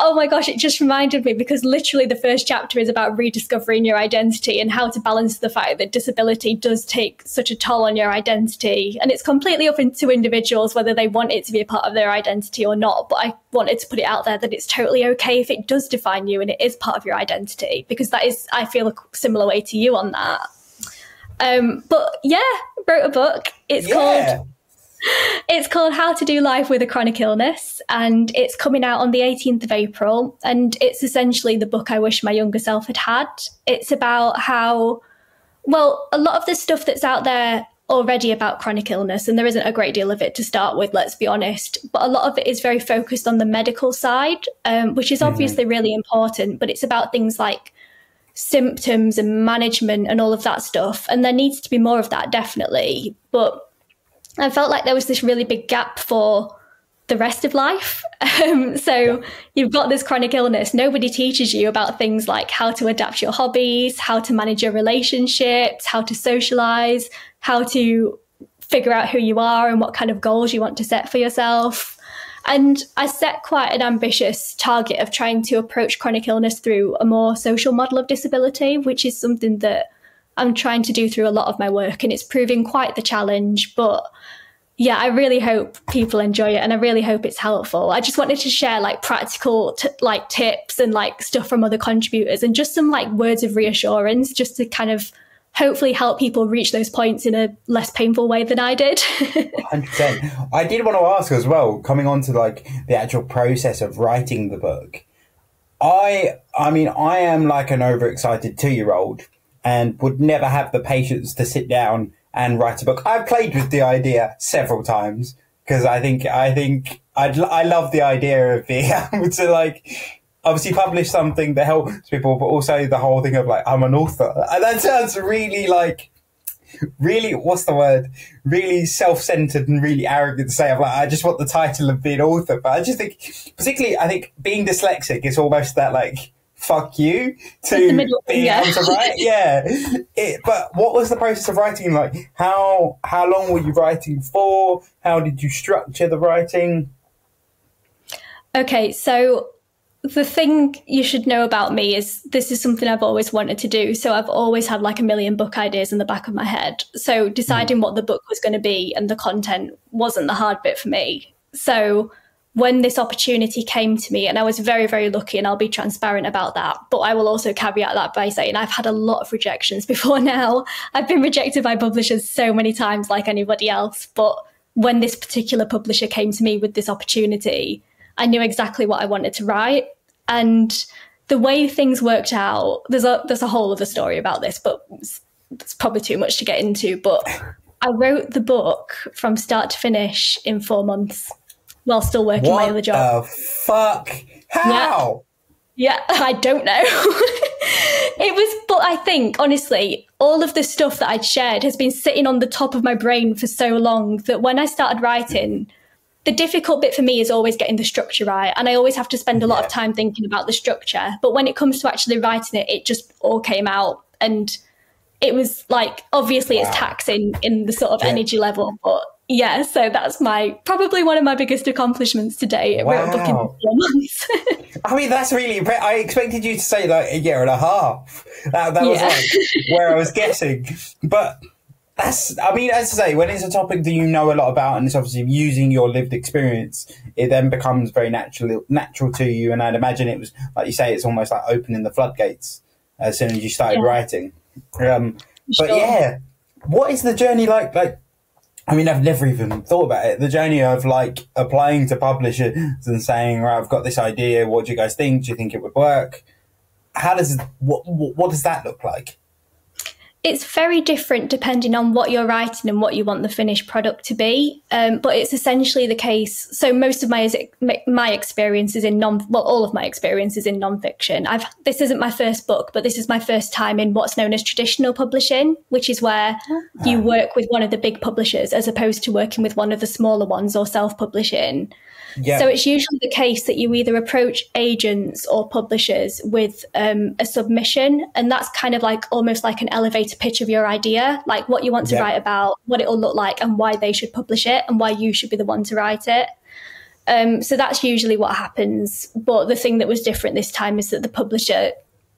Oh my gosh, it just reminded me because literally the first chapter is about rediscovering your identity and how to balance the fact that disability does take such a toll on your identity. And it's completely up to individuals whether they want it to be a part of their identity or not. But I wanted to put it out there that it's totally okay if it does define you and it is part of your identity because that is, I feel, a similar way to you on that. Um, but yeah, wrote a book. It's called Yeah. It's called How to Do Life with a Chronic Illness, and it's coming out on the 18th of April. And it's essentially the book I wish my younger self had had. It's about how, well, a lot of the stuff that's out there already about chronic illness, and there isn't a great deal of it to start with, let's be honest, but a lot of it is very focused on the medical side, um, which is obviously really important, but it's about things like symptoms and management and all of that stuff. And there needs to be more of that, definitely. But I felt like there was this really big gap for the rest of life. *laughs* Um, so you've got this chronic illness. Nobody teaches you about things like how to adapt your hobbies, how to manage your relationships, how to socialize, how to figure out who you are and what kind of goals you want to set for yourself. And I set quite an ambitious target of trying to approach chronic illness through a more social model of disability, which is something that I'm trying to do through a lot of my work. And it's proving quite the challenge. But yeah, I really hope people enjoy it and I really hope it's helpful. I just wanted to share like practical like tips and like stuff from other contributors and just some like words of reassurance just to kind of hopefully help people reach those points in a less painful way than I did. *laughs* 100%. I did want to ask as well, coming on to like the actual process of writing the book. I I mean, I am like an overexcited 2-year-old and would never have the patience to sit down and write a book. I've played with the idea several times because I think I think I'd, I love the idea of being *laughs* able to like obviously publish something that helps people, but also the whole thing of like I'm an author, and that sounds really like really what's the word? Really self-centered and really arrogant to say i'm like i just want the title of being author. But i just think particularly i think being dyslexic is almost that like fuck you to being able to write *laughs* yeah it, but what was the process of writing like how how long were you writing for how did you structure the writing okay so the thing you should know about me is this is something I've always wanted to do. So I've always had like a million book ideas in the back of my head. So deciding mm. what the book was going to be and the content wasn't the hard bit for me. So when this opportunity came to me, and I was very, very lucky, and I'll be transparent about that. But I will also caveat that by saying I've had a lot of rejections *laughs* before now. I've been rejected by publishers so many times, like anybody else. But when this particular publisher came to me with this opportunity, I knew exactly what I wanted to write. And the way things worked out, there's a there's a whole other story about this, but it's, it's probably too much to get into. But I wrote the book from start to finish in four months while still working what my other job. The fuck? How? Yeah, yeah *laughs* I don't know. *laughs* it was, but I think honestly, all of the stuff that I'd shared has been sitting on the top of my brain for so long that when I started writing, the difficult bit for me is always getting the structure right. And I always have to spend a lot yeah. of time thinking about the structure. But when it comes to actually writing it, it just all came out. And it was like, obviously, wow. it's taxing in the sort of yeah. energy level. But yeah, so that's my probably one of my biggest accomplishments today. Wow. wrote a book in four months. *laughs* I mean, that's really. I expected you to say like a year and a half. That, that was like where I was *laughs* guessing. But that's i mean as i say when it's a topic that you know a lot about and it's obviously using your lived experience it then becomes very natural natural to you and i'd imagine it was like you say it's almost like opening the floodgates as soon as you started yeah. writing um, sure. but yeah what is the journey like like I mean, I've never even thought about it. The journey of like applying to publishers and saying, "Right, I've got this idea. What do you guys think? Do you think it would work?" How does what what does that look like? It's very different depending on what you're writing and what you want the finished product to be. Um, but it's essentially the case. So most of my my experiences in non well, all of my experiences in nonfiction. I've this isn't my first book, but this is my first time in what's known as traditional publishing, which is where you work with one of the big publishers as opposed to working with one of the smaller ones or self publishing. Yeah. So it's usually the case that you either approach agents or publishers with um, a submission, and that's kind of like almost like an elevator pitch of your idea, like what you want to yeah. write about, what it will look like, and why they should publish it, and why you should be the one to write it. Um, so that's usually what happens. But the thing that was different this time is that the publisher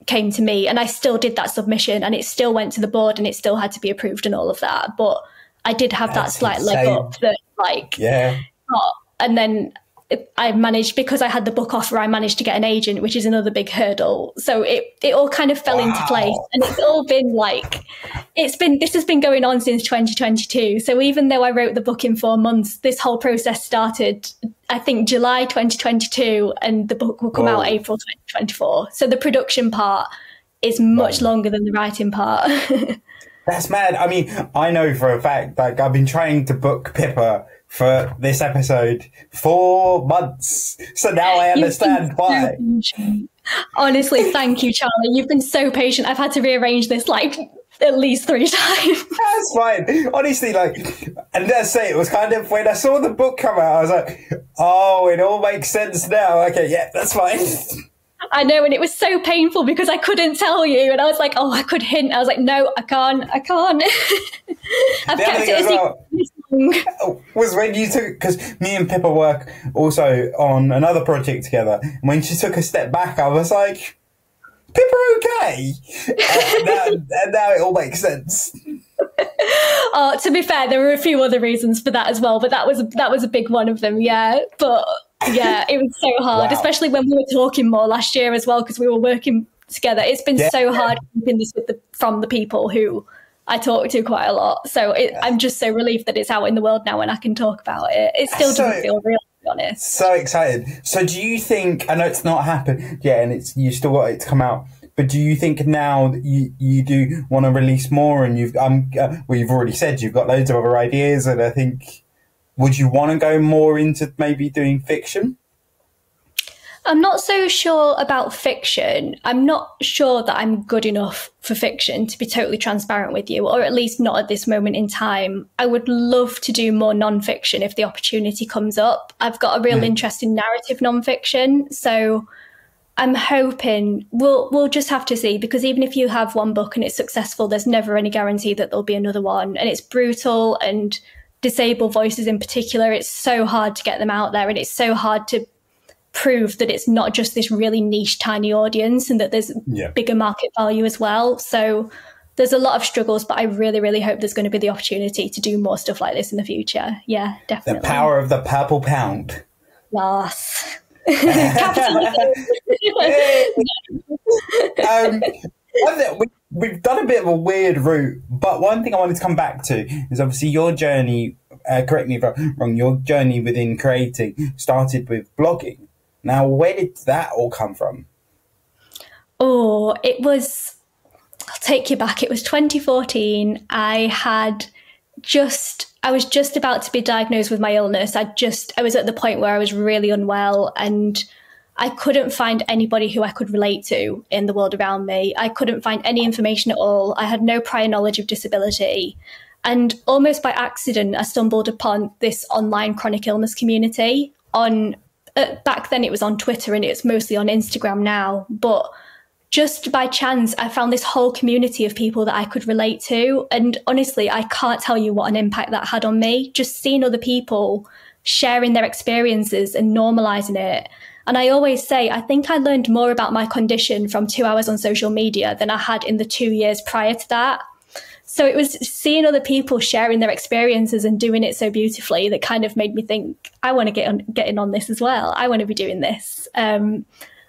came to me, and I still did that submission, and it still went to the board, and it still had to be approved, and all of that. But I did have that's that slight insane. leg up that, like, yeah. Oh, and then I managed because I had the book offer. I managed to get an agent, which is another big hurdle. So it it all kind of fell wow. into place, and it's all been like it's been this has been going on since 2022. So even though I wrote the book in four months, this whole process started I think July 2022, and the book will come Whoa. out April 2024. So the production part is much longer than the writing part. *laughs* That's mad. I mean, I know for a fact, like I've been trying to book Pippa for this episode four months. So now I *laughs* understand why. Honestly, thank you, Charlie. You've been so patient. I've had to rearrange this like at least three *laughs* times. That's fine. Honestly, like, and let's say it was kind of when I saw the book come out, I was like, oh, it all makes sense now. Okay, yeah, that's fine. *laughs* I know, and it was so painful because I couldn't tell you, and I was like, "Oh, I could hint." I was like, "No, I can't. I can't." I've kept it a secret *laughs* was when you took because me and Pippa work also on another project together. And when she took a step back, I was like, "Pippa, okay?" Uh, and, *laughs* now, and now it all makes sense. oh, *laughs* to be fair, there were a few other reasons for that as well, but that was that was a big one of them. Yeah, but yeah, it was so hard, wow. especially when we were talking more last year as well because we were working together. It's been yeah. so hard keeping this the, from the people who I talk to quite a lot. So it, I'm just so relieved that it's out in the world now and I can talk about it. It still so, doesn't feel real. to be Honest. So excited. So, do you think? I know it's not happened yet, and it's you still got it to come out. But do you think now that you, you do want to release more, and you've um uh, well you've already said you've got loads of other ideas, and I think would you want to go more into maybe doing fiction? I'm not so sure about fiction. I'm not sure that I'm good enough for fiction, to be totally transparent with you, or at least not at this moment in time. I would love to do more nonfiction if the opportunity comes up. I've got a real mm. interest in narrative nonfiction, so I'm hoping we'll we'll just have to see because even if you have one book and it's successful, there's never any guarantee that there'll be another one, and it's brutal and disabled voices in particular. It's so hard to get them out there, and it's so hard to prove that it's not just this really niche, tiny audience and that there's yeah. bigger market value as well. So there's a lot of struggles, but I really, really hope there's going to be the opportunity to do more stuff like this in the future. Yeah, definitely. The power of the purple pound. Yes. *laughs* um, we, have done a bit of a weird route, but one thing I wanted to come back to is obviously your journey. Uh, correct me if I'm wrong. Your journey within creating started with blogging, now, where did that all come from? Oh, it was, I'll take you back. It was 2014. I had just, I was just about to be diagnosed with my illness. I just, I was at the point where I was really unwell and I couldn't find anybody who I could relate to in the world around me. I couldn't find any information at all. I had no prior knowledge of disability. And almost by accident, I stumbled upon this online chronic illness community on uh, back then it was on Twitter and it's mostly on Instagram now. But just by chance, I found this whole community of people that I could relate to. And honestly, I can't tell you what an impact that had on me. Just seeing other people sharing their experiences and normalizing it. And I always say, I think I learned more about my condition from two hours on social media than I had in the two years prior to that. So it was seeing other people sharing their experiences and doing it so beautifully that kind of made me think, I want to get on, get in on this as well. I want to be doing this. Um,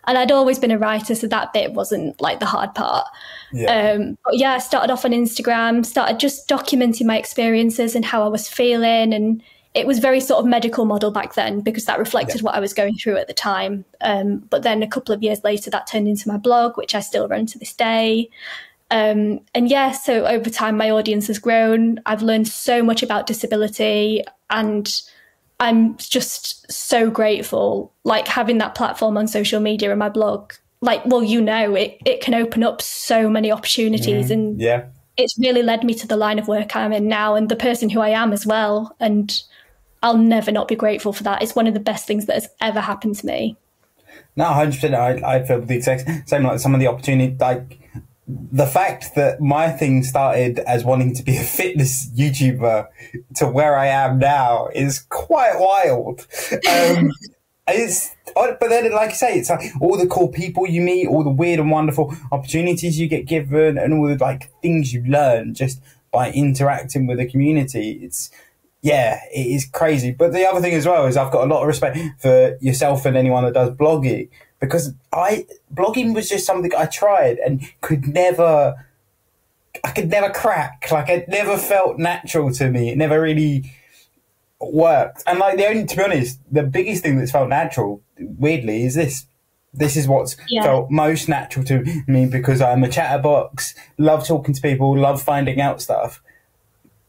and I'd always been a writer, so that bit wasn't like the hard part. Yeah. Um, but yeah, I started off on Instagram, started just documenting my experiences and how I was feeling. And it was very sort of medical model back then because that reflected yeah. what I was going through at the time. Um, but then a couple of years later, that turned into my blog, which I still run to this day. Um, and yeah, so over time, my audience has grown. I've learned so much about disability, and I'm just so grateful. Like having that platform on social media and my blog, like, well, you know, it, it can open up so many opportunities. Mm, and yeah, it's really led me to the line of work I'm in now and the person who I am as well. And I'll never not be grateful for that. It's one of the best things that has ever happened to me. No, 100%. I, I feel the exact same, like some of the opportunity, like, the fact that my thing started as wanting to be a fitness YouTuber to where I am now is quite wild. Um, *laughs* it's, but then, like I say, it's like all the cool people you meet, all the weird and wonderful opportunities you get given, and all the like things you learn just by interacting with the community. It's, yeah, it is crazy. But the other thing as well is I've got a lot of respect for yourself and anyone that does blogging because I blogging was just something I tried and could never I could never crack. Like it never felt natural to me. It never really worked. And like the only to be honest, the biggest thing that's felt natural, weirdly, is this. This is what's yeah. felt most natural to me because I'm a chatterbox, love talking to people, love finding out stuff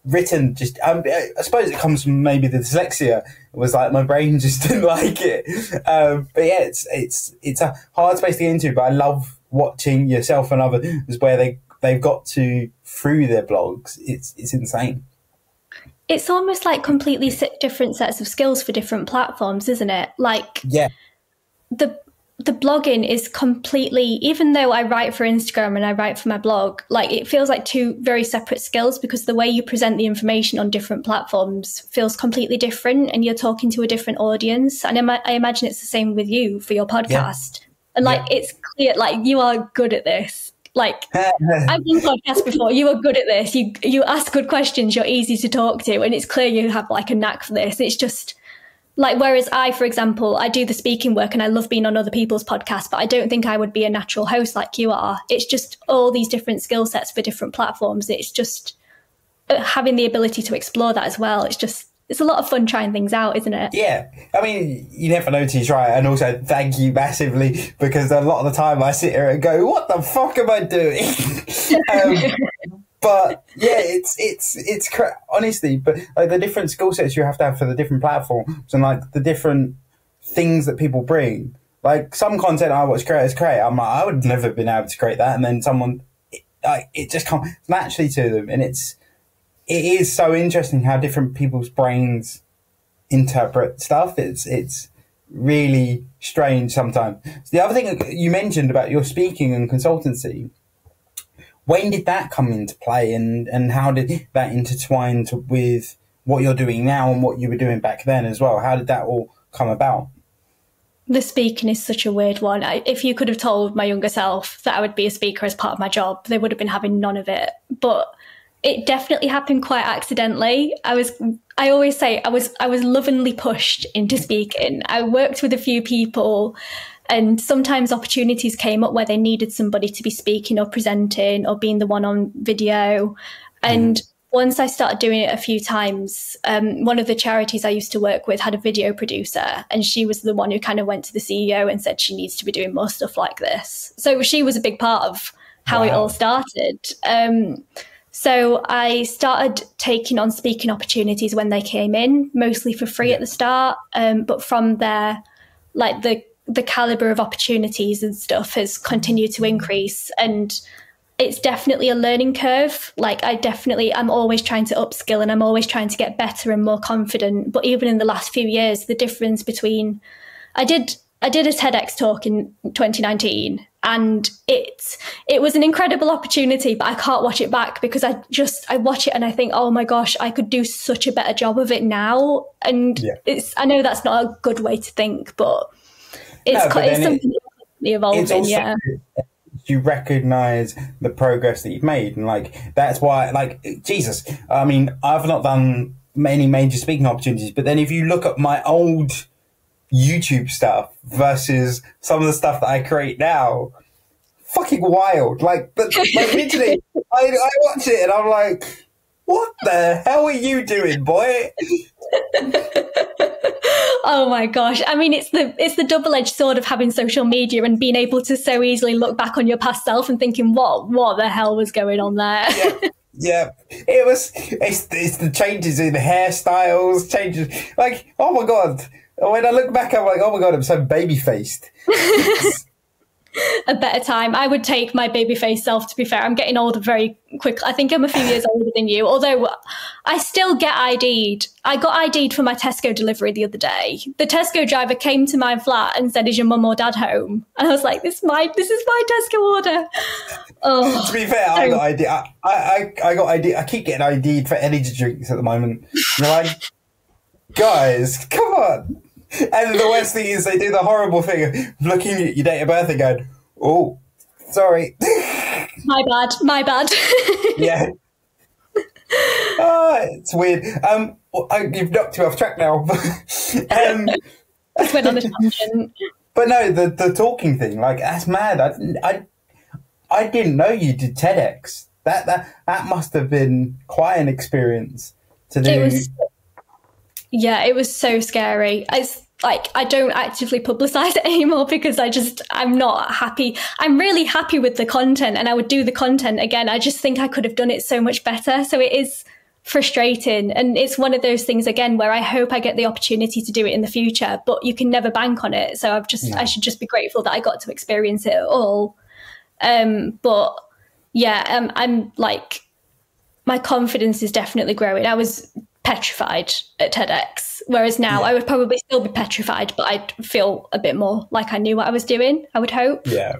written just um, I suppose it comes from maybe the dyslexia it was like my brain *laughs* just didn't like it. Um, but yeah it's it's it's a hard space to get into but I love watching yourself and others where they they've got to through their blogs. It's it's insane. It's almost like completely different sets of skills for different platforms isn't it? Like yeah. the the blogging is completely even though I write for Instagram and I write for my blog, like it feels like two very separate skills because the way you present the information on different platforms feels completely different and you're talking to a different audience. And I, I imagine it's the same with you for your podcast. Yeah. And like yeah. it's clear like you are good at this. Like *laughs* I've done podcasts before. You are good at this. You you ask good questions. You're easy to talk to, and it's clear you have like a knack for this. It's just like whereas I, for example, I do the speaking work and I love being on other people's podcasts, but I don't think I would be a natural host like you are. It's just all these different skill sets for different platforms. It's just uh, having the ability to explore that as well. It's just it's a lot of fun trying things out, isn't it? Yeah. I mean, you never know until you try it. And also, thank you massively because a lot of the time I sit here and go, what the fuck am I doing? *laughs* um, but yeah, it's it's it's honestly, but like the different skill sets you have to have for the different platforms and like the different things that people bring. Like some content I watch creators create, I'm like, I would never have been able to create that, and then someone, it, like, it just comes naturally to them, and it's it is so interesting how different people's brains interpret stuff. It's it's really strange sometimes. So the other thing you mentioned about your speaking and consultancy when did that come into play and, and how did that intertwine with what you're doing now and what you were doing back then as well? How did that all come about? The speaking is such a weird one. I, if you could have told my younger self that I would be a speaker as part of my job, they would have been having none of it. But it definitely happened quite accidentally. I was I always say I was I was lovingly pushed into speaking. I worked with a few people and sometimes opportunities came up where they needed somebody to be speaking or presenting or being the one on video. And mm. once I started doing it a few times, um, one of the charities I used to work with had a video producer, and she was the one who kind of went to the CEO and said she needs to be doing more stuff like this. So she was a big part of how wow. it all started. Um, so I started taking on speaking opportunities when they came in, mostly for free at the start. Um, but from there, like the the caliber of opportunities and stuff has continued to increase and it's definitely a learning curve like i definitely i'm always trying to upskill and i'm always trying to get better and more confident but even in the last few years the difference between i did i did a tedx talk in 2019 and it it was an incredible opportunity but i can't watch it back because i just i watch it and i think oh my gosh i could do such a better job of it now and yeah. it's i know that's not a good way to think but it's, no, quite, it's something it, evolving, yeah. You recognize the progress that you've made, and like that's why, like Jesus. I mean, I've not done many major speaking opportunities, but then if you look at my old YouTube stuff versus some of the stuff that I create now, fucking wild. Like, but like literally, *laughs* I, I watch it and I'm like, what the hell are you doing, boy? *laughs* oh my gosh i mean it's the it's the double-edged sword of having social media and being able to so easily look back on your past self and thinking what what the hell was going on there yeah. Yeah, it was. It's, it's the changes in hairstyles, changes. Like, oh my god! When I look back, I'm like, oh my god, I'm so baby faced. *laughs* *laughs* a better time. I would take my baby face self, to be fair. I'm getting older very quickly. I think I'm a few years older than you, although I still get ID'd. I got ID'd for my Tesco delivery the other day. The Tesco driver came to my flat and said, Is your mum or dad home? And I was like, This is my, this is my Tesco order. *laughs* Oh, to be fair, I got ID. I, I, I got ID. I keep getting ID'd for energy drinks at the moment. You're like, guys, come on. And the worst thing is they do the horrible thing of looking at your date of birth and going, oh, sorry. *laughs* My bad, my bad. *laughs* yeah. Oh, it's weird. Um, I, you've knocked me off track now. *laughs* um, went on a tangent. But no, the, the talking thing, like, that's mad. I, I, I didn't know you did TEDx. That, that, that must have been quite an experience to do. It was yeah, it was so scary. It's like I don't actively publicize *laughs* it anymore because I just I'm not happy. I'm really happy with the content and I would do the content again. I just think I could have done it so much better. So it is frustrating and it's one of those things again where I hope I get the opportunity to do it in the future, but you can never bank on it. So I've just no. I should just be grateful that I got to experience it at all. Um but yeah, um, I'm like my confidence is definitely growing. I was petrified at TEDx. Whereas now Yeah. I would probably still be petrified, but I'd feel a bit more like I knew what I was doing, I would hope. Yeah.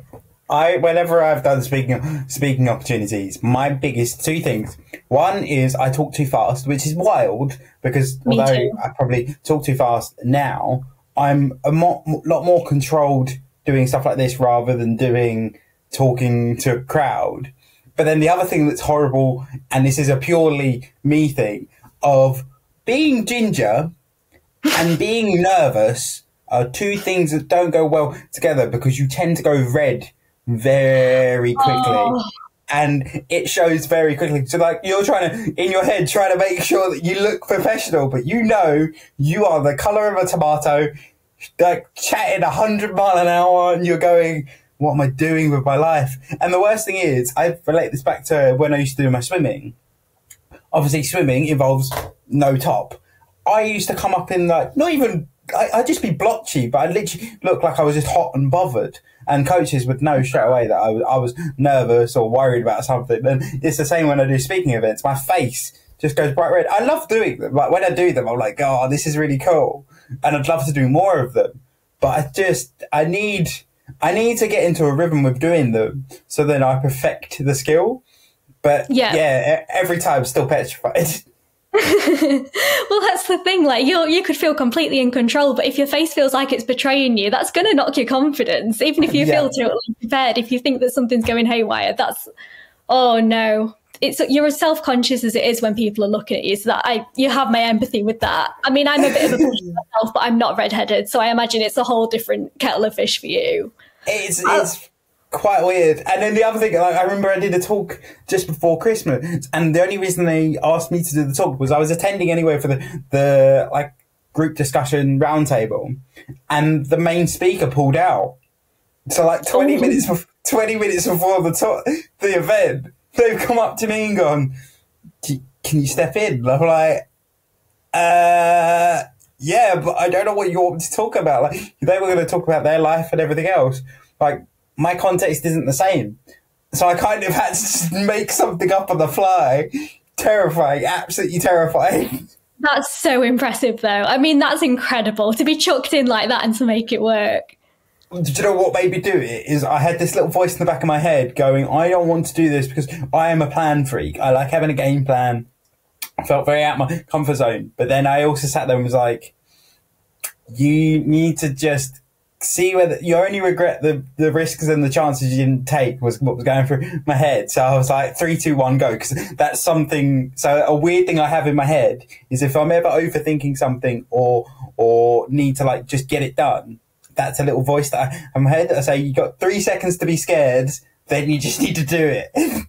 I whenever I've done speaking speaking opportunities, my biggest two things. One is I talk too fast, which is wild because Me although too. I probably talk too fast now, I'm a mo- lot more controlled doing stuff like this rather than doing talking to a crowd. But then the other thing that's horrible, and this is a purely me thing, of being ginger and being nervous are two things that don't go well together because you tend to go red very quickly. Oh. And it shows very quickly. So, like, you're trying to, in your head, trying to make sure that you look professional, but you know you are the color of a tomato, like, chatting 100 mile an hour, and you're going, what am I doing with my life? And the worst thing is, I relate this back to when I used to do my swimming obviously swimming involves no top. I used to come up in like not even I, I'd just be blotchy, but I literally looked like I was just hot and bothered. And coaches would know straight away that I was, I was nervous or worried about something. And it's the same when I do speaking events. My face just goes bright red. I love doing them. Like when I do them, I'm like, oh, this is really cool, and I'd love to do more of them. But I just I need I need to get into a rhythm with doing them, so then I perfect the skill. But Yeah. yeah, every time still petrified. *laughs* well, that's the thing. Like you, you could feel completely in control, but if your face feels like it's betraying you, that's going to knock your confidence. Even if you Yeah. feel totally prepared, if you think that something's going haywire, that's oh no. It's you're as self conscious as it is when people are looking at you. So that I, you have my empathy with that. I mean, I'm a bit of a *laughs* myself, but I'm not redheaded, so I imagine it's a whole different kettle of fish for you. It's uh, it's quite weird. And then the other thing, like, I remember I did a talk just before Christmas, and the only reason they asked me to do the talk was I was attending anyway for the the like group discussion roundtable, and the main speaker pulled out. So like twenty Oh. minutes bef- twenty minutes before the talk, the event, they've come up to me and gone, "Can you step in?" And I'm like, uh. Yeah, but I don't know what you want to talk about. Like they were going to talk about their life and everything else. Like my context isn't the same, so I kind of had to make something up on the fly. Terrifying, absolutely terrifying. *laughs* That's so impressive, though. I mean, that's incredible to be chucked in like that and to make it work. Do you know what made me do it? Is I had this little voice in the back of my head going, "I don't want to do this because I am a plan freak. I like having a game plan." I felt very out of my comfort zone, but then I also sat there and was like, "You need to just." See whether you only regret the, the risks and the chances you didn't take was what was going through my head. So I was like, three, two, one, go. Because that's something. So a weird thing I have in my head is if I'm ever overthinking something or or need to like just get it done, that's a little voice that I have in my head. I say, you got three seconds to be scared, then you just *laughs* need to do it.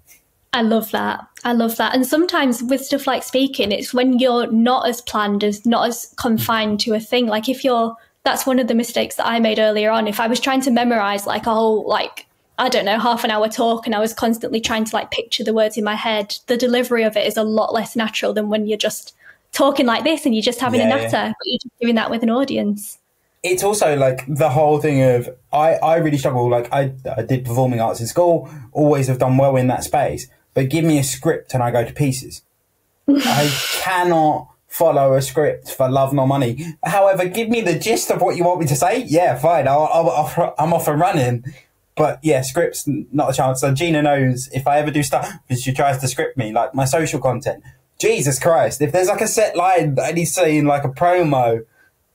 I love that. I love that. And sometimes with stuff like speaking, it's when you're not as planned as not as confined to a thing. Like if you're that's one of the mistakes that I made earlier on. If I was trying to memorize like a whole like I don't know, half an hour talk and I was constantly trying to like picture the words in my head, the delivery of it is a lot less natural than when you're just talking like this and you're just having a natter, yeah. but you're just doing that with an audience. it's also like the whole thing of I, I really struggle. Like I, I did performing arts in school, always have done well in that space. But give me a script and I go to pieces. I *laughs* cannot follow a script for love nor money. However, give me the gist of what you want me to say. Yeah, fine. I'll, I'll, I'll, I'm off and running. But yeah, scripts not a chance. So Gina knows if I ever do stuff, because she tries to script me like my social content. Jesus Christ! If there's like a set line that I need to say in like a promo,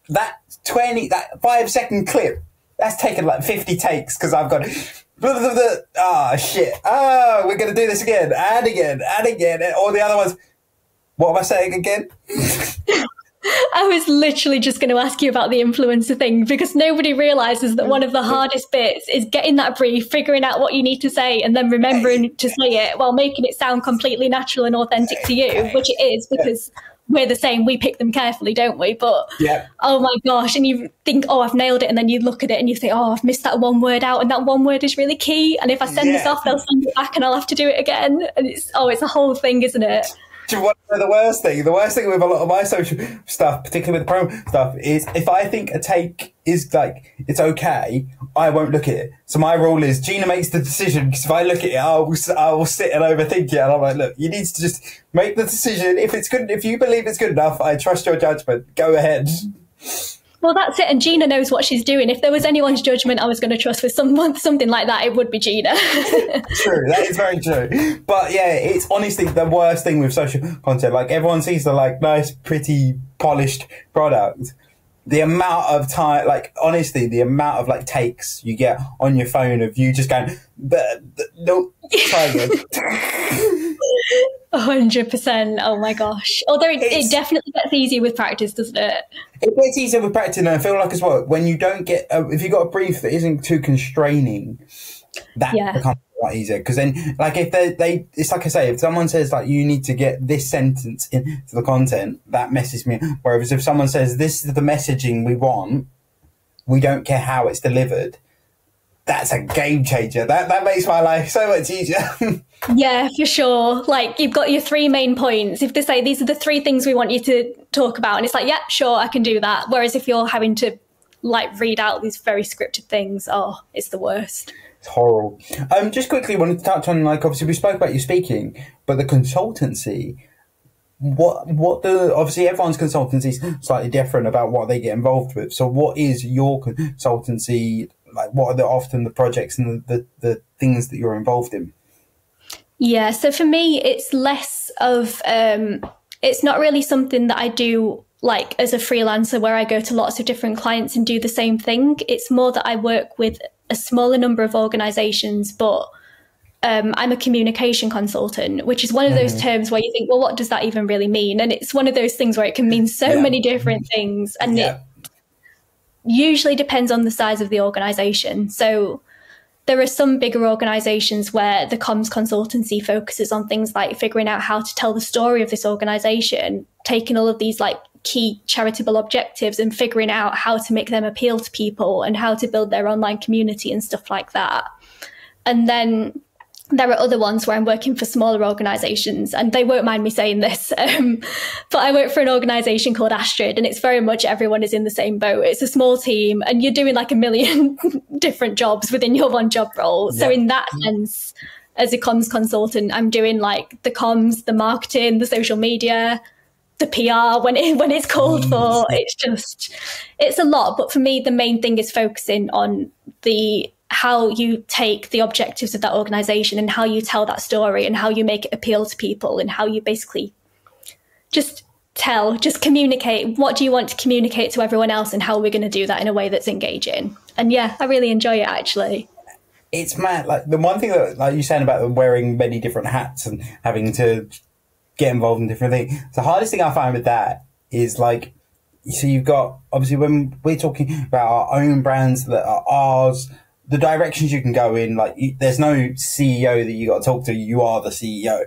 that 20 that five second clip that's taken like 50 takes because i've got *laughs* ah shit ah we're gonna do this again and again and again and all the other ones what am i saying again *laughs* I was literally just going to ask you about the influencer thing because nobody realizes that one of the hardest bits is getting that brief, figuring out what you need to say, and then remembering to say it while making it sound completely natural and authentic to you, which it is because we're the same. We pick them carefully, don't we? But yeah oh my gosh, and you think, oh, I've nailed it, and then you look at it and you think, oh, I've missed that one word out, and that one word is really key. And if I send this off, they'll send it back, and I'll have to do it again. And it's oh, it's a whole thing, isn't it? You want to know the worst thing? The worst thing with a lot of my social stuff, particularly with the promo stuff, is if I think a take is like it's okay, I won't look at it. So my rule is Gina makes the decision because if I look at it, I will I will sit and overthink it. And I'm like, look, you need to just make the decision. If it's good, if you believe it's good enough, I trust your judgment. Go ahead. Well, that's it. And Gina knows what she's doing. If there was anyone's judgment I was going to trust with someone, something like that, it would be Gina. *laughs* true. That is very true. But yeah, it's honestly the worst thing with social content. Like everyone sees the like nice, pretty, polished product. The amount of time, like honestly, the amount of like takes you get on your phone of you just going, but no, try again. *laughs* hundred percent. Oh my gosh! Although it, it, definitely gets easier with practice, doesn't it? It gets easier with practice, and I feel like as well when you don't get a, if you got a brief that isn't too constraining, that yeah. becomes a lot easier. Because then, like if they they, it's like I say, if someone says like you need to get this sentence into the content, that messes me. Whereas if someone says this is the messaging we want, we don't care how it's delivered that's a game changer. That that makes my life so much easier. *laughs* yeah, for sure. Like you've got your three main points. If they say these are the three things we want you to talk about, and it's like, yeah, sure, I can do that. Whereas if you're having to like read out these very scripted things, oh, it's the worst. It's horrible. Um, just quickly wanted to touch on like obviously we spoke about you speaking, but the consultancy. What what the obviously everyone's consultancy is slightly different about what they get involved with. So what is your consultancy like what are the often the projects and the, the, the things that you're involved in? Yeah, so for me, it's less of um, it's not really something that I do like as a freelancer where I go to lots of different clients and do the same thing. It's more that I work with a smaller number of organizations, but um, I'm a communication consultant, which is one of those mm-hmm. terms where you think, well, what does that even really mean? And it's one of those things where it can mean so yeah. many different things. And yeah. it usually depends on the size of the organization. So there are some bigger organizations where the comms consultancy focuses on things like figuring out how to tell the story of this organization, taking all of these like key charitable objectives and figuring out how to make them appeal to people and how to build their online community and stuff like that. And then there are other ones where I'm working for smaller organizations, and they won't mind me saying this. *laughs* Um, but I work for an organization called Astriid, and it's very much everyone is in the same boat. It's a small team, and you're doing like a million *laughs* different jobs within your one job role. Yeah. So, in that sense, as a comms consultant, I'm doing like the comms, the marketing, the social media, the PR when it when it's called mm. for. It's just it's a lot. But for me, the main thing is focusing on the how you take the objectives of that organization and how you tell that story and how you make it appeal to people and how you basically just tell, just communicate what do you want to communicate to everyone else and how we're going to do that in a way that's engaging. And yeah, I really enjoy it actually. It's mad. Like the one thing that, like you saying about wearing many different hats and having to get involved in different things. The hardest thing I find with that is like, so you've got obviously when we're talking about our own brands that are ours the directions you can go in, like there's no CEO that you got to talk to. You are the CEO.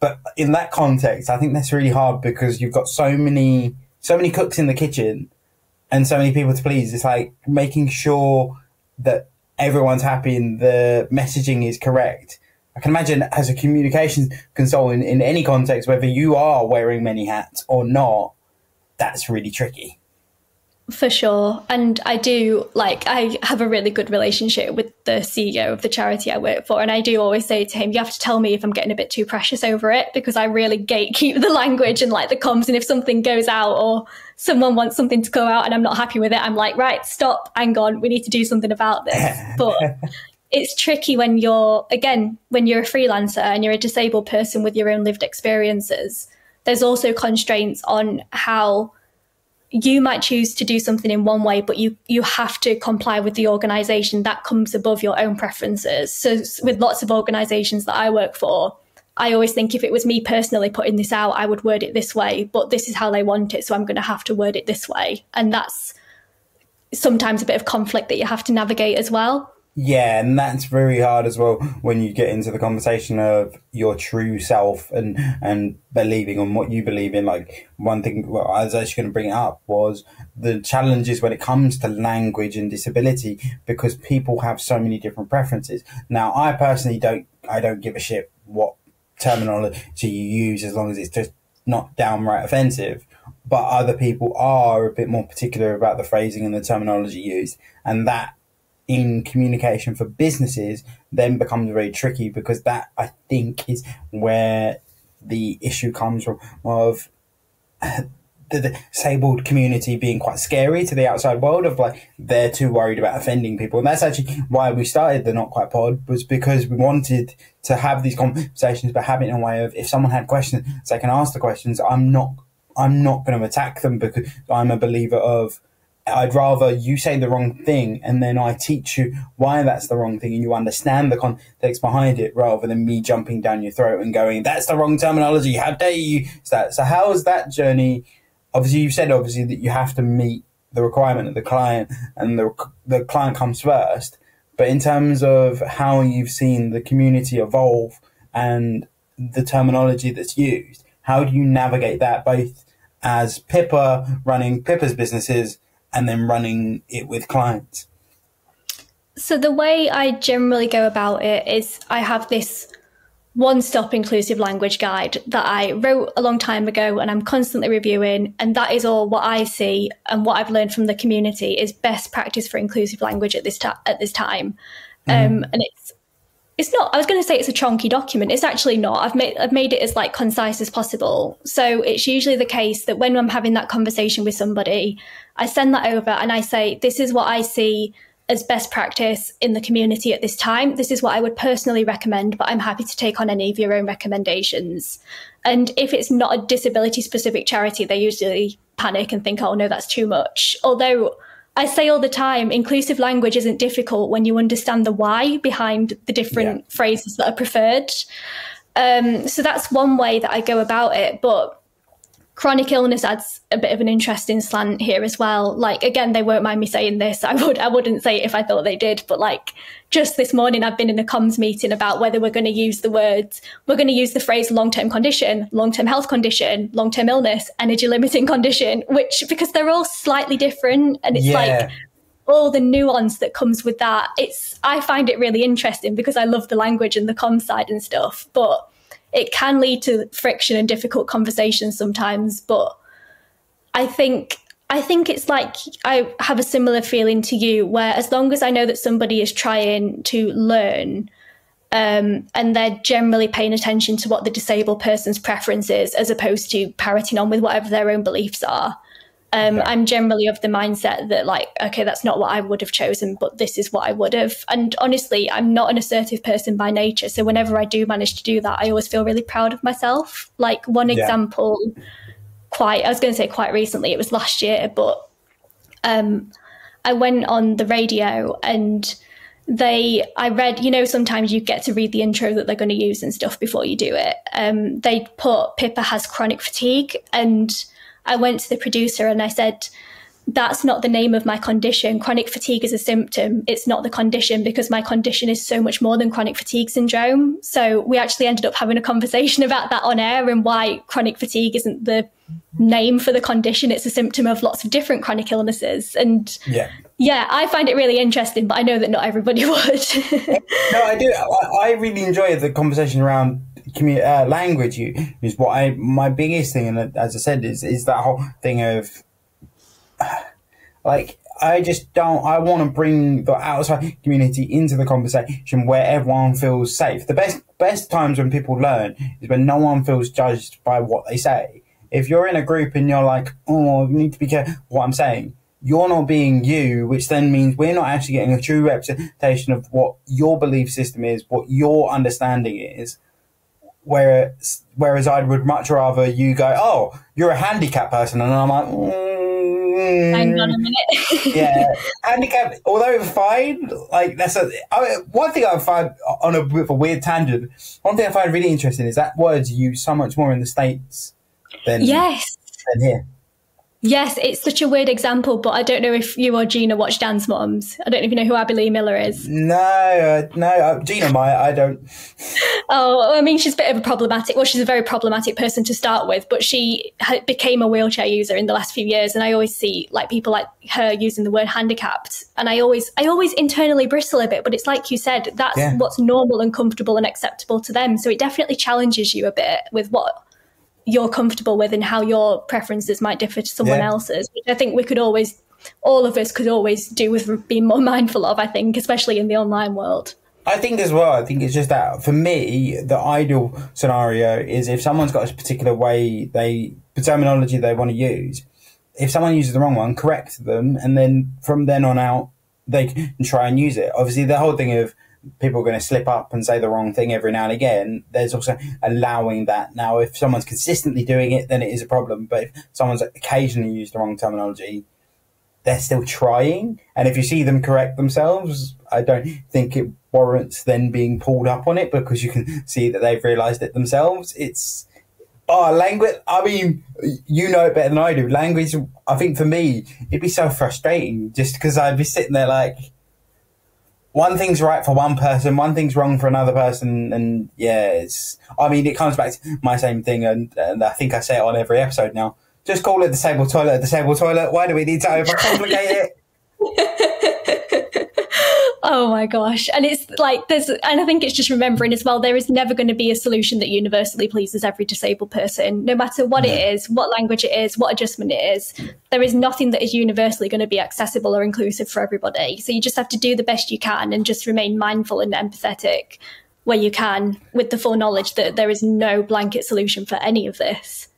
But in that context, I think that's really hard because you've got so many, so many cooks in the kitchen and so many people to please. It's like making sure that everyone's happy and the messaging is correct. I can imagine as a communications consultant in any context, whether you are wearing many hats or not, that's really tricky. For sure. And I do like, I have a really good relationship with the CEO of the charity I work for. And I do always say to him, you have to tell me if I'm getting a bit too precious over it because I really gatekeep the *laughs* language and like the comms. And if something goes out or someone wants something to go out and I'm not happy with it, I'm like, right, stop, hang on, we need to do something about this. *laughs* But it's tricky when you're, again, when you're a freelancer and you're a disabled person with your own lived experiences. There's also constraints on how you might choose to do something in one way, but you you have to comply with the organization that comes above your own preferences. So with lots of organizations that I work for, I always think if it was me personally putting this out, I would word it this way, but this is how they want it, so I'm going to have to word it this way. And that's sometimes a bit of conflict that you have to navigate as well. Yeah, and that's very hard as well when you get into the conversation of your true self and and believing on what you believe in. Like one thing, well, I was actually going to bring it up was the challenges when it comes to language and disability because people have so many different preferences. Now, I personally don't, I don't give a shit what terminology you use as long as it's just not downright offensive. But other people are a bit more particular about the phrasing and the terminology used. And that in communication for businesses then becomes very tricky because that I think is where the issue comes from of *laughs* the disabled community being quite scary to the outside world of like they're too worried about offending people. And that's actually why we started the not quite pod was because we wanted to have these conversations but having a way of if someone had questions they can ask the questions. I'm not i'm not going to attack them because i'm a believer of I'd rather you say the wrong thing and then I teach you why that's the wrong thing and you understand the context behind it rather than me jumping down your throat and going, that's the wrong terminology. How dare you? So, so how has that journey obviously you've said obviously that you have to meet the requirement of the client and the, the client comes first but in terms of how you've seen the community evolve and the terminology that's used how do you navigate that both as pippa running pippa's businesses and then running it with clients so the way i generally go about it is i have this one stop inclusive language guide that I wrote a long time ago and I'm constantly reviewing. And that is all what I see and what I've learned from the community is best practice for inclusive language at this, ta- at this time. Mm-hmm. Um, and it's it's not i was going to say it's a chunky document it's actually not i've made i've made it as like concise as possible so it's usually the case that when i'm having that conversation with somebody i send that over and i say this is what i see as best practice in the community at this time. This is what I would personally recommend, but I'm happy to take on any of your own recommendations. And if it's not a disability specific charity, they usually panic and think, oh no, that's too much. Although I say all the time, inclusive language isn't difficult when you understand the why behind the different yeah. phrases that are preferred. Um, so that's one way that I go about it. But chronic illness adds a bit of an interesting slant here as well. Like again, they won't mind me saying this. *laughs* I would I wouldn't say it if I thought they did, but like just this morning I've been in a comms meeting about whether we're going to use the words we're going to use the phrase long-term condition, long-term health condition, long-term illness, energy limiting condition, which because they're all slightly different and it's yeah. like all the nuance that comes with that. It's I find it really interesting because I love the language and the comms side and stuff, but it can lead to friction and difficult conversations sometimes, but I think I think it's like I have a similar feeling to you, where as long as I know that somebody is trying to learn, um, and they're generally paying attention to what the disabled person's preference is, as opposed to parroting on with whatever their own beliefs are, um, yeah. I'm generally of the mindset that, like, okay, that's not what I would have chosen, but this is what I would have. And honestly, I'm not an assertive person by nature. So whenever I do manage to do that, I always feel really proud of myself. Like, one yeah. example, quite, I was going to say quite recently, it was last year, but um, I went on the radio and they i read you know sometimes you get to read the intro that they're going to use and stuff before you do it um, they put pippa has chronic fatigue and I went to the producer and I said, that's not the name of my condition. Chronic fatigue is a symptom. It's not the condition because my condition is so much more than chronic fatigue syndrome. So we actually ended up having a conversation *laughs* about that on air and why chronic fatigue isn't the name for the condition. It's a symptom of lots of different chronic illnesses. And yeah, yeah I find it really interesting, but I know that not everybody *laughs* would. no, I do. I, I really enjoy the conversation around commu- uh, language you is what I my biggest thing, and as I said, is is that whole thing of *sighs* like I just don't. I want to bring the outside community into the conversation where everyone feels safe. The best best times when people learn is when no one feels judged by what they say. If you're in a group and you're like, "Oh, you need to be careful what I'm saying," you're not being you, which then means we're not actually getting a true representation of what your belief system is, what your understanding is. Whereas, whereas I would much rather you go, oh, you're a handicapped person, and I'm like, mm, hang on a minute. *laughs* yeah, handicap. Although it's fine, like that's a I one thing I find on a bit of a weird tangent. One thing I find really interesting is that words used so much more in the states than yes than here. Yes, it's such a weird example, but I don't know if you or Gina watch Dance Moms. I don't know if you know who Abby Lee Miller is. No, uh, no, uh, Gina might. I don't. *laughs* Oh, I mean, she's a bit of a problematic. Well, she's a very problematic person to start with, but she became a wheelchair user in the last few years, and I always see like people like her using the word handicapped, and I always, I always internally bristle a bit. But it's like you said, that's yeah. what's normal and comfortable and acceptable to them. So it definitely challenges you a bit with what you're comfortable with and how your preferences might differ to someone yeah. else's, which I think we could always, all of us could always do with being more *laughs* mindful of, I think, especially in the online world. I think as well, I think it's just that for me, the ideal scenario is if someone's got a particular way they, the terminology they want to use, if someone uses the wrong one, correct them, and then from then on out, they can try and use it. Obviously, the whole thing of people are going to slip up and say the wrong thing every now and again. There's also allowing that. Now, if someone's consistently doing it, then it is a problem. But if someone's occasionally used the wrong terminology, they're still trying. And if you see them correct themselves, I don't think it warrants then being pulled up on it because you can see that they've realized it themselves. It's, oh, language. I mean, you know it better than I do. Language, I think for me, it'd be so frustrating just because I'd be sitting there like, one thing's right for one person, one thing's wrong for another person, and yeah, it's. I mean, it comes back to my same thing, and, and I think I say it on every episode now. Just call it disabled toilet, disabled toilet. Why do we need to overcomplicate it? *laughs* Oh my gosh. And it's like there's and I think it's just remembering as well there is never going to be a solution that universally pleases every disabled person no matter what it is, what language it is, what adjustment it is. There is nothing that is universally going to be accessible or inclusive for everybody. So you just have to do the best you can and just remain mindful and empathetic where you can with the full knowledge that there is no blanket solution for any of this.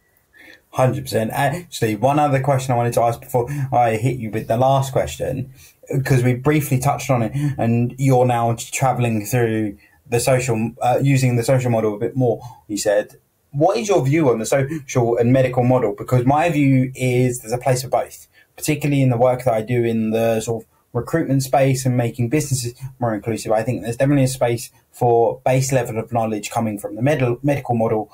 Hundred percent. Uh, Actually, one other question I wanted to ask before I hit you with the last question because we briefly touched on it, and you're now traveling through the social, uh, using the social model a bit more. You said, what is your view on the social and medical model? Because my view is there's a place for both, particularly in the work that I do in the sort of recruitment space and making businesses more inclusive. I think there's definitely a space for base level of knowledge coming from the med- medical model.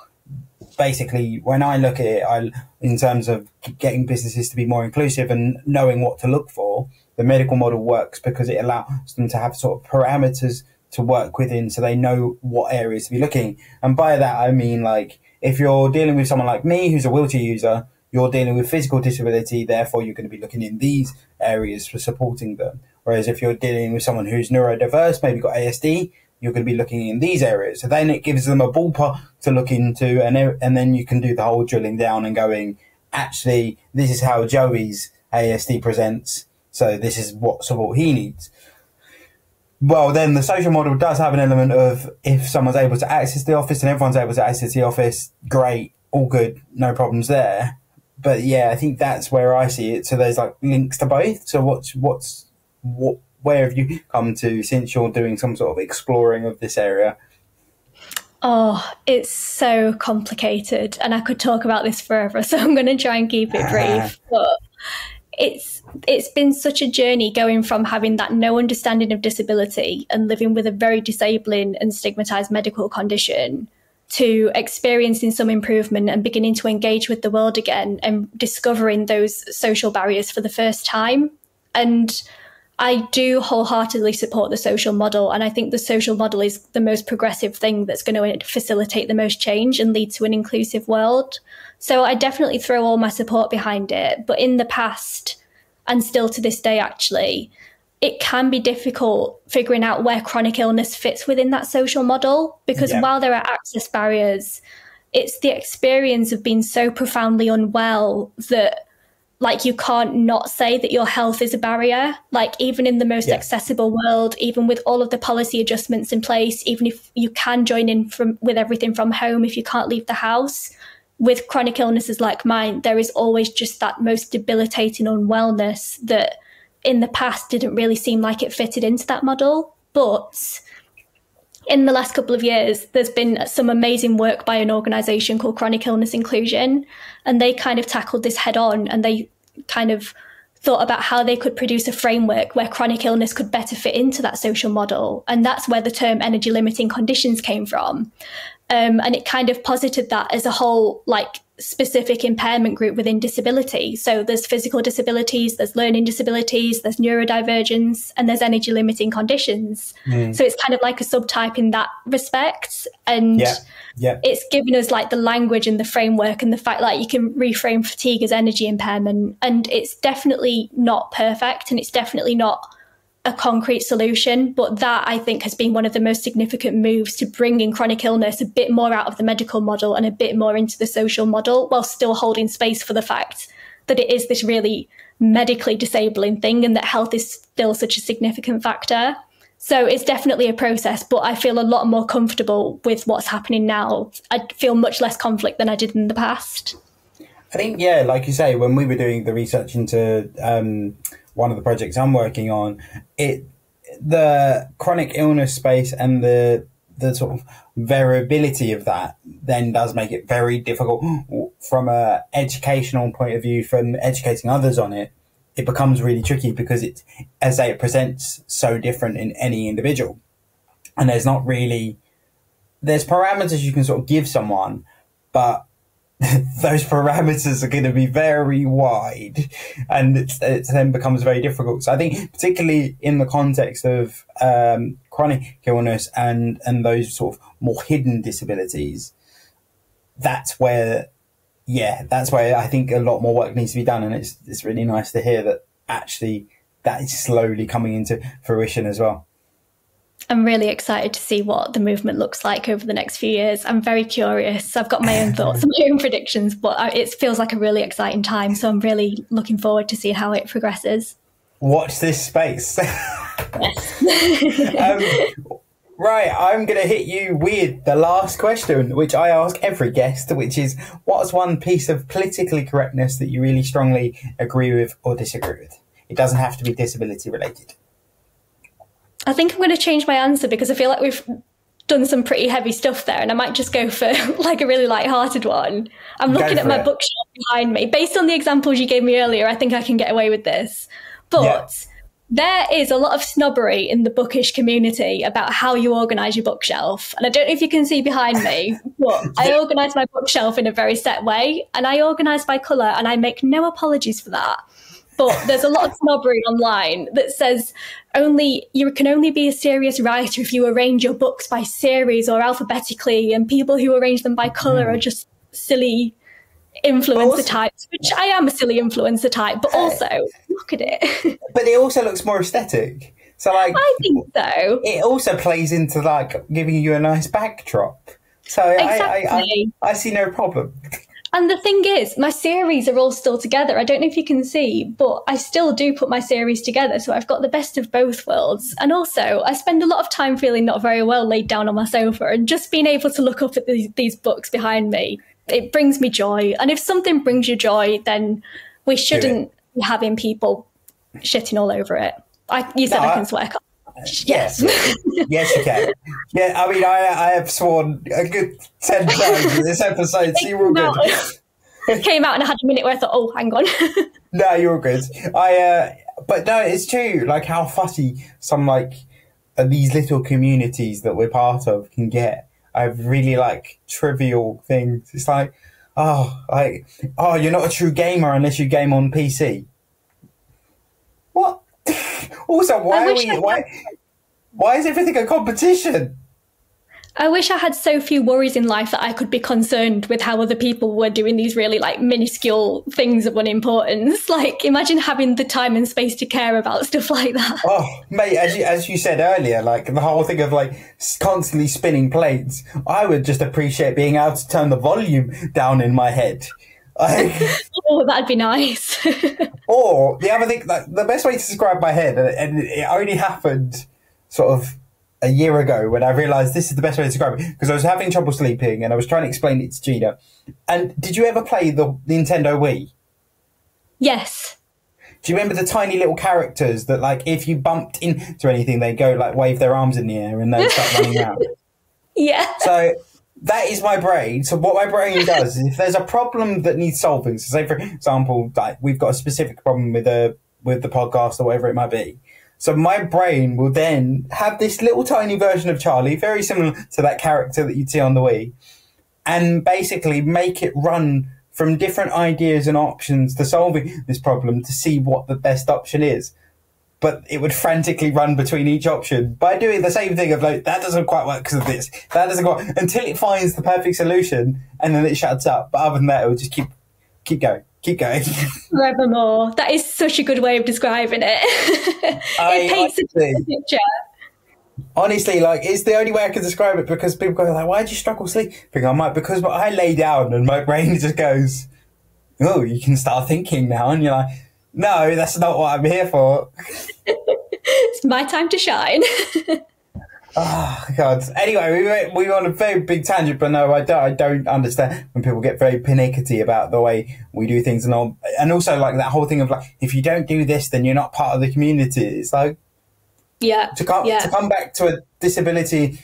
Basically, when I look at it, I, in terms of getting businesses to be more inclusive and knowing what to look for, the medical model works because it allows them to have sort of parameters to work within so they know what areas to be looking. And by that, I mean like if you're dealing with someone like me who's a wheelchair user, you're dealing with physical disability, therefore you're going to be looking in these areas for supporting them. Whereas if you're dealing with someone who's neurodiverse, maybe got ASD, you're going to be looking in these areas. So then it gives them a ballpark to look into, and and then you can do the whole drilling down and going. Actually, this is how Joey's ASD presents so this is what support he needs. Well, then the social model does have an element of if someone's able to access the office and everyone's able to access the office, great, all good, no problems there. But yeah, I think that's where I see it. So there's like links to both. So what's what's what where have you come to since you're doing some sort of exploring of this area? Oh, it's so complicated, and I could talk about this forever. *laughs* So I'm going to try and keep it brief. *laughs* but it's it's been such a journey going from having that no understanding of disability and living with a very disabling and stigmatized medical condition to experiencing some improvement and beginning to engage with the world again and discovering those social barriers for the first time and I do wholeheartedly support the social model, and I think the social model is the most progressive thing that's going to facilitate the most change and lead to an inclusive world. So I definitely throw all my support behind it. But in the past, and still to this day, actually, it can be difficult figuring out where chronic illness fits within that social model because yeah. while there are access barriers, it's the experience of being so profoundly unwell that like you can't not say that your health is a barrier like even in the most yeah. accessible world even with all of the policy adjustments in place even if you can join in from with everything from home if you can't leave the house with chronic illnesses like mine, there is always just that most debilitating unwellness that in the past didn't really seem like it fitted into that model. But in the last couple of years, there's been some amazing work by an organization called Chronic Illness Inclusion, and they kind of tackled this head on and they kind of thought about how they could produce a framework where chronic illness could better fit into that social model. And that's where the term energy limiting conditions came from. Um, and it kind of posited that as a whole, like specific impairment group within disability. So there's physical disabilities, there's learning disabilities, there's neurodivergence, and there's energy limiting conditions. Mm. So it's kind of like a subtype in that respect. And yeah. Yeah. it's given us like the language and the framework and the fact like you can reframe fatigue as energy impairment. And it's definitely not perfect and it's definitely not a concrete solution, but that I think has been one of the most significant moves to bringing chronic illness a bit more out of the medical model and a bit more into the social model while still holding space for the fact that it is this really medically disabling thing and that health is still such a significant factor. So it's definitely a process, but I feel a lot more comfortable with what's happening now. I feel much less conflict than I did in the past. I think, yeah, like you say, when we were doing the research into um, one of the projects I'm working on, it the chronic illness space and the the sort of variability of that then does make it very difficult. From a educational point of view from educating others on it it becomes really tricky because it as they it presents so different in any individual. And there's not really there's parameters you can sort of give someone but *laughs* those parameters are going to be very wide and it then becomes very difficult. So I think particularly in the context of um, chronic illness and, and those sort of more hidden disabilities, that's where, yeah, that's where I think a lot more work needs to be done. And it's, it's really nice to hear that actually that is slowly coming into fruition as well. I'm really excited to see what the movement looks like over the next few years. I'm very curious. I've got my own *laughs* thoughts and *laughs* my own predictions, but it feels like a really exciting time. So I'm really looking forward to see how it progresses. Watch this space. *laughs* yes. um, right, I'm going to hit you with the last question, which I ask every guest, which is what's one piece of politically correctness that you really strongly agree with or disagree with? It doesn't have to be disability related. I think I'm going to change my answer because I feel like we've done some pretty heavy stuff there, and I might just go for *laughs* like a really light-hearted one. I'm looking at my it. bookshelf behind me. Based on the examples you gave me earlier, I think I can get away with this. But yeah. there is a lot of snobbery in the bookish community about how you organise your bookshelf, and I don't know if you can see behind me, *laughs* but I organise my bookshelf in a very set way, and I organise by colour, and I make no apologies for that but there's a lot of snobbery online that says only you can only be a serious writer if you arrange your books by series or alphabetically, and people who arrange them by color mm. are just silly influencer also, types, which I am a silly influencer type, but also look at it. *laughs* but it also looks more aesthetic. So like I think so. It also plays into like giving you a nice backdrop. So exactly. I, I, I, I see no problem. *laughs* And the thing is, my series are all still together. I don't know if you can see, but I still do put my series together. So I've got the best of both worlds. And also, I spend a lot of time feeling not very well laid down on my sofa and just being able to look up at these, these books behind me. It brings me joy. And if something brings you joy, then we shouldn't be having people shitting all over it. I, you said no, I can swear. Yes. yes, you can. Yeah, I mean, I, I have sworn a good 10 times in this episode, so you're all good. It came out and I had a minute where I thought, oh, hang on. *laughs* no, you're good. I, uh, but no, it's true. Like how fussy some like uh, these little communities that we're part of can get. I have really like trivial things. It's like, oh, like, oh, you're not a true gamer unless you game on PC. Also, why are we? Why? Why is everything a competition? I wish I had so few worries in life that I could be concerned with how other people were doing these really like minuscule things of unimportance. *laughs* Like imagine having the time and space to care about stuff like that. Oh, mate, as you, as you said earlier, like the whole thing of like constantly spinning plates, I would just appreciate being able to turn the volume down in my head. *laughs* oh, that'd be nice. *laughs* or the other thing, like, the best way to describe my head, and it only happened sort of a year ago when I realized this is the best way to describe it because I was having trouble sleeping and I was trying to explain it to Gina. And did you ever play the Nintendo Wii? Yes. Do you remember the tiny little characters that, like, if you bumped into anything, they go like wave their arms in the air and they start running out? *laughs* Yeah. So that is my brain. So what my brain *laughs* does is if there's a problem that needs solving, so say for example, like we've got a specific problem with the with the podcast or whatever it might be. So my brain will then have this little tiny version of Charlie, very similar to that character that you'd see on the Wii, and basically make it run from different ideas and options to solving this problem to see what the best option is. But it would frantically run between each option by doing the same thing of like, that doesn't quite work because of this, that doesn't quite, until it finds the perfect solution and then it shuts up. But other than that, it would just keep, keep going, keep going. *laughs* Forevermore. That is such a good way of describing it. *laughs* I- it paints a honestly- picture. Honestly, like it's the only way I can describe it because people go like, "Why do you struggle sleeping?" I'm like, "Because I lay down and my brain *laughs* just goes, oh, you can start thinking now," and you're like, "No, that's not what I'm here for." *laughs* It's my time to shine. Oh *laughs* God. Anyway, we went, we were on a very big tangent, but no, I don't. I don't understand when people get very pernickety about the way we do things, and all, and also like that whole thing of like, if you don't do this, then you're not part of the community. It's like yeah. to come yeah. to come back to a disability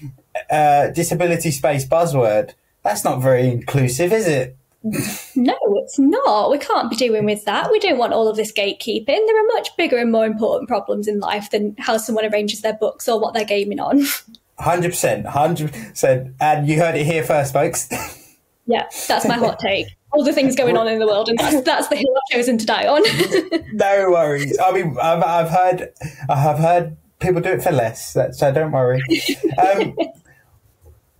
uh, disability space buzzword. That's not very inclusive, is it? No, it's not. We can't be doing with that. We don't want all of this gatekeeping. There are much bigger and more important problems in life than how someone arranges their books or what they're gaming on. Hundred percent, hundred percent. And you heard it here first, folks. yeah, that's my hot take. All the things going on in the world, and that's, that's the hill I've chosen to die on. *laughs* no worries. I mean, I've, I've heard, I have heard people do it for less, so don't worry. Um,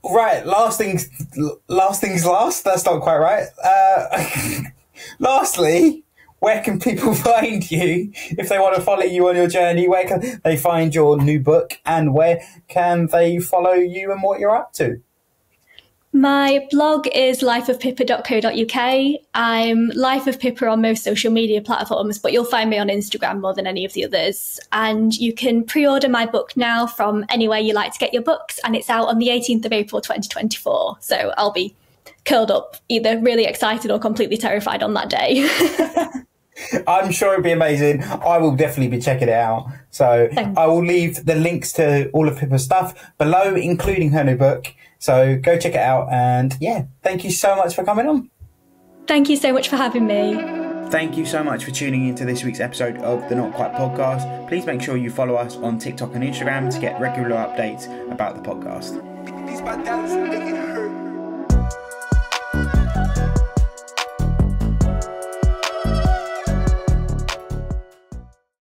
right, last things, last things last. That's not quite right. Uh, *laughs* lastly, where can people *laughs* find you if they want to follow you on your journey? Where can they find your new book, and where can they follow you and what you're up to? My blog is lifeofpippa.co.uk. I'm Life of Pippa on most social media platforms, but you'll find me on Instagram more than any of the others. And you can pre order my book now from anywhere you like to get your books, and it's out on the 18th of April 2024. So I'll be curled up, either really excited or completely terrified on that day. *laughs* I'm sure it'll be amazing. I will definitely be checking it out. So Thank I will leave the links to all of Pippa's stuff below, including her new book. So go check it out. And yeah, thank you so much for coming on. Thank you so much for having me. Thank you so much for tuning into this week's episode of the Not Quite Podcast. Please make sure you follow us on TikTok and Instagram to get regular updates about the podcast.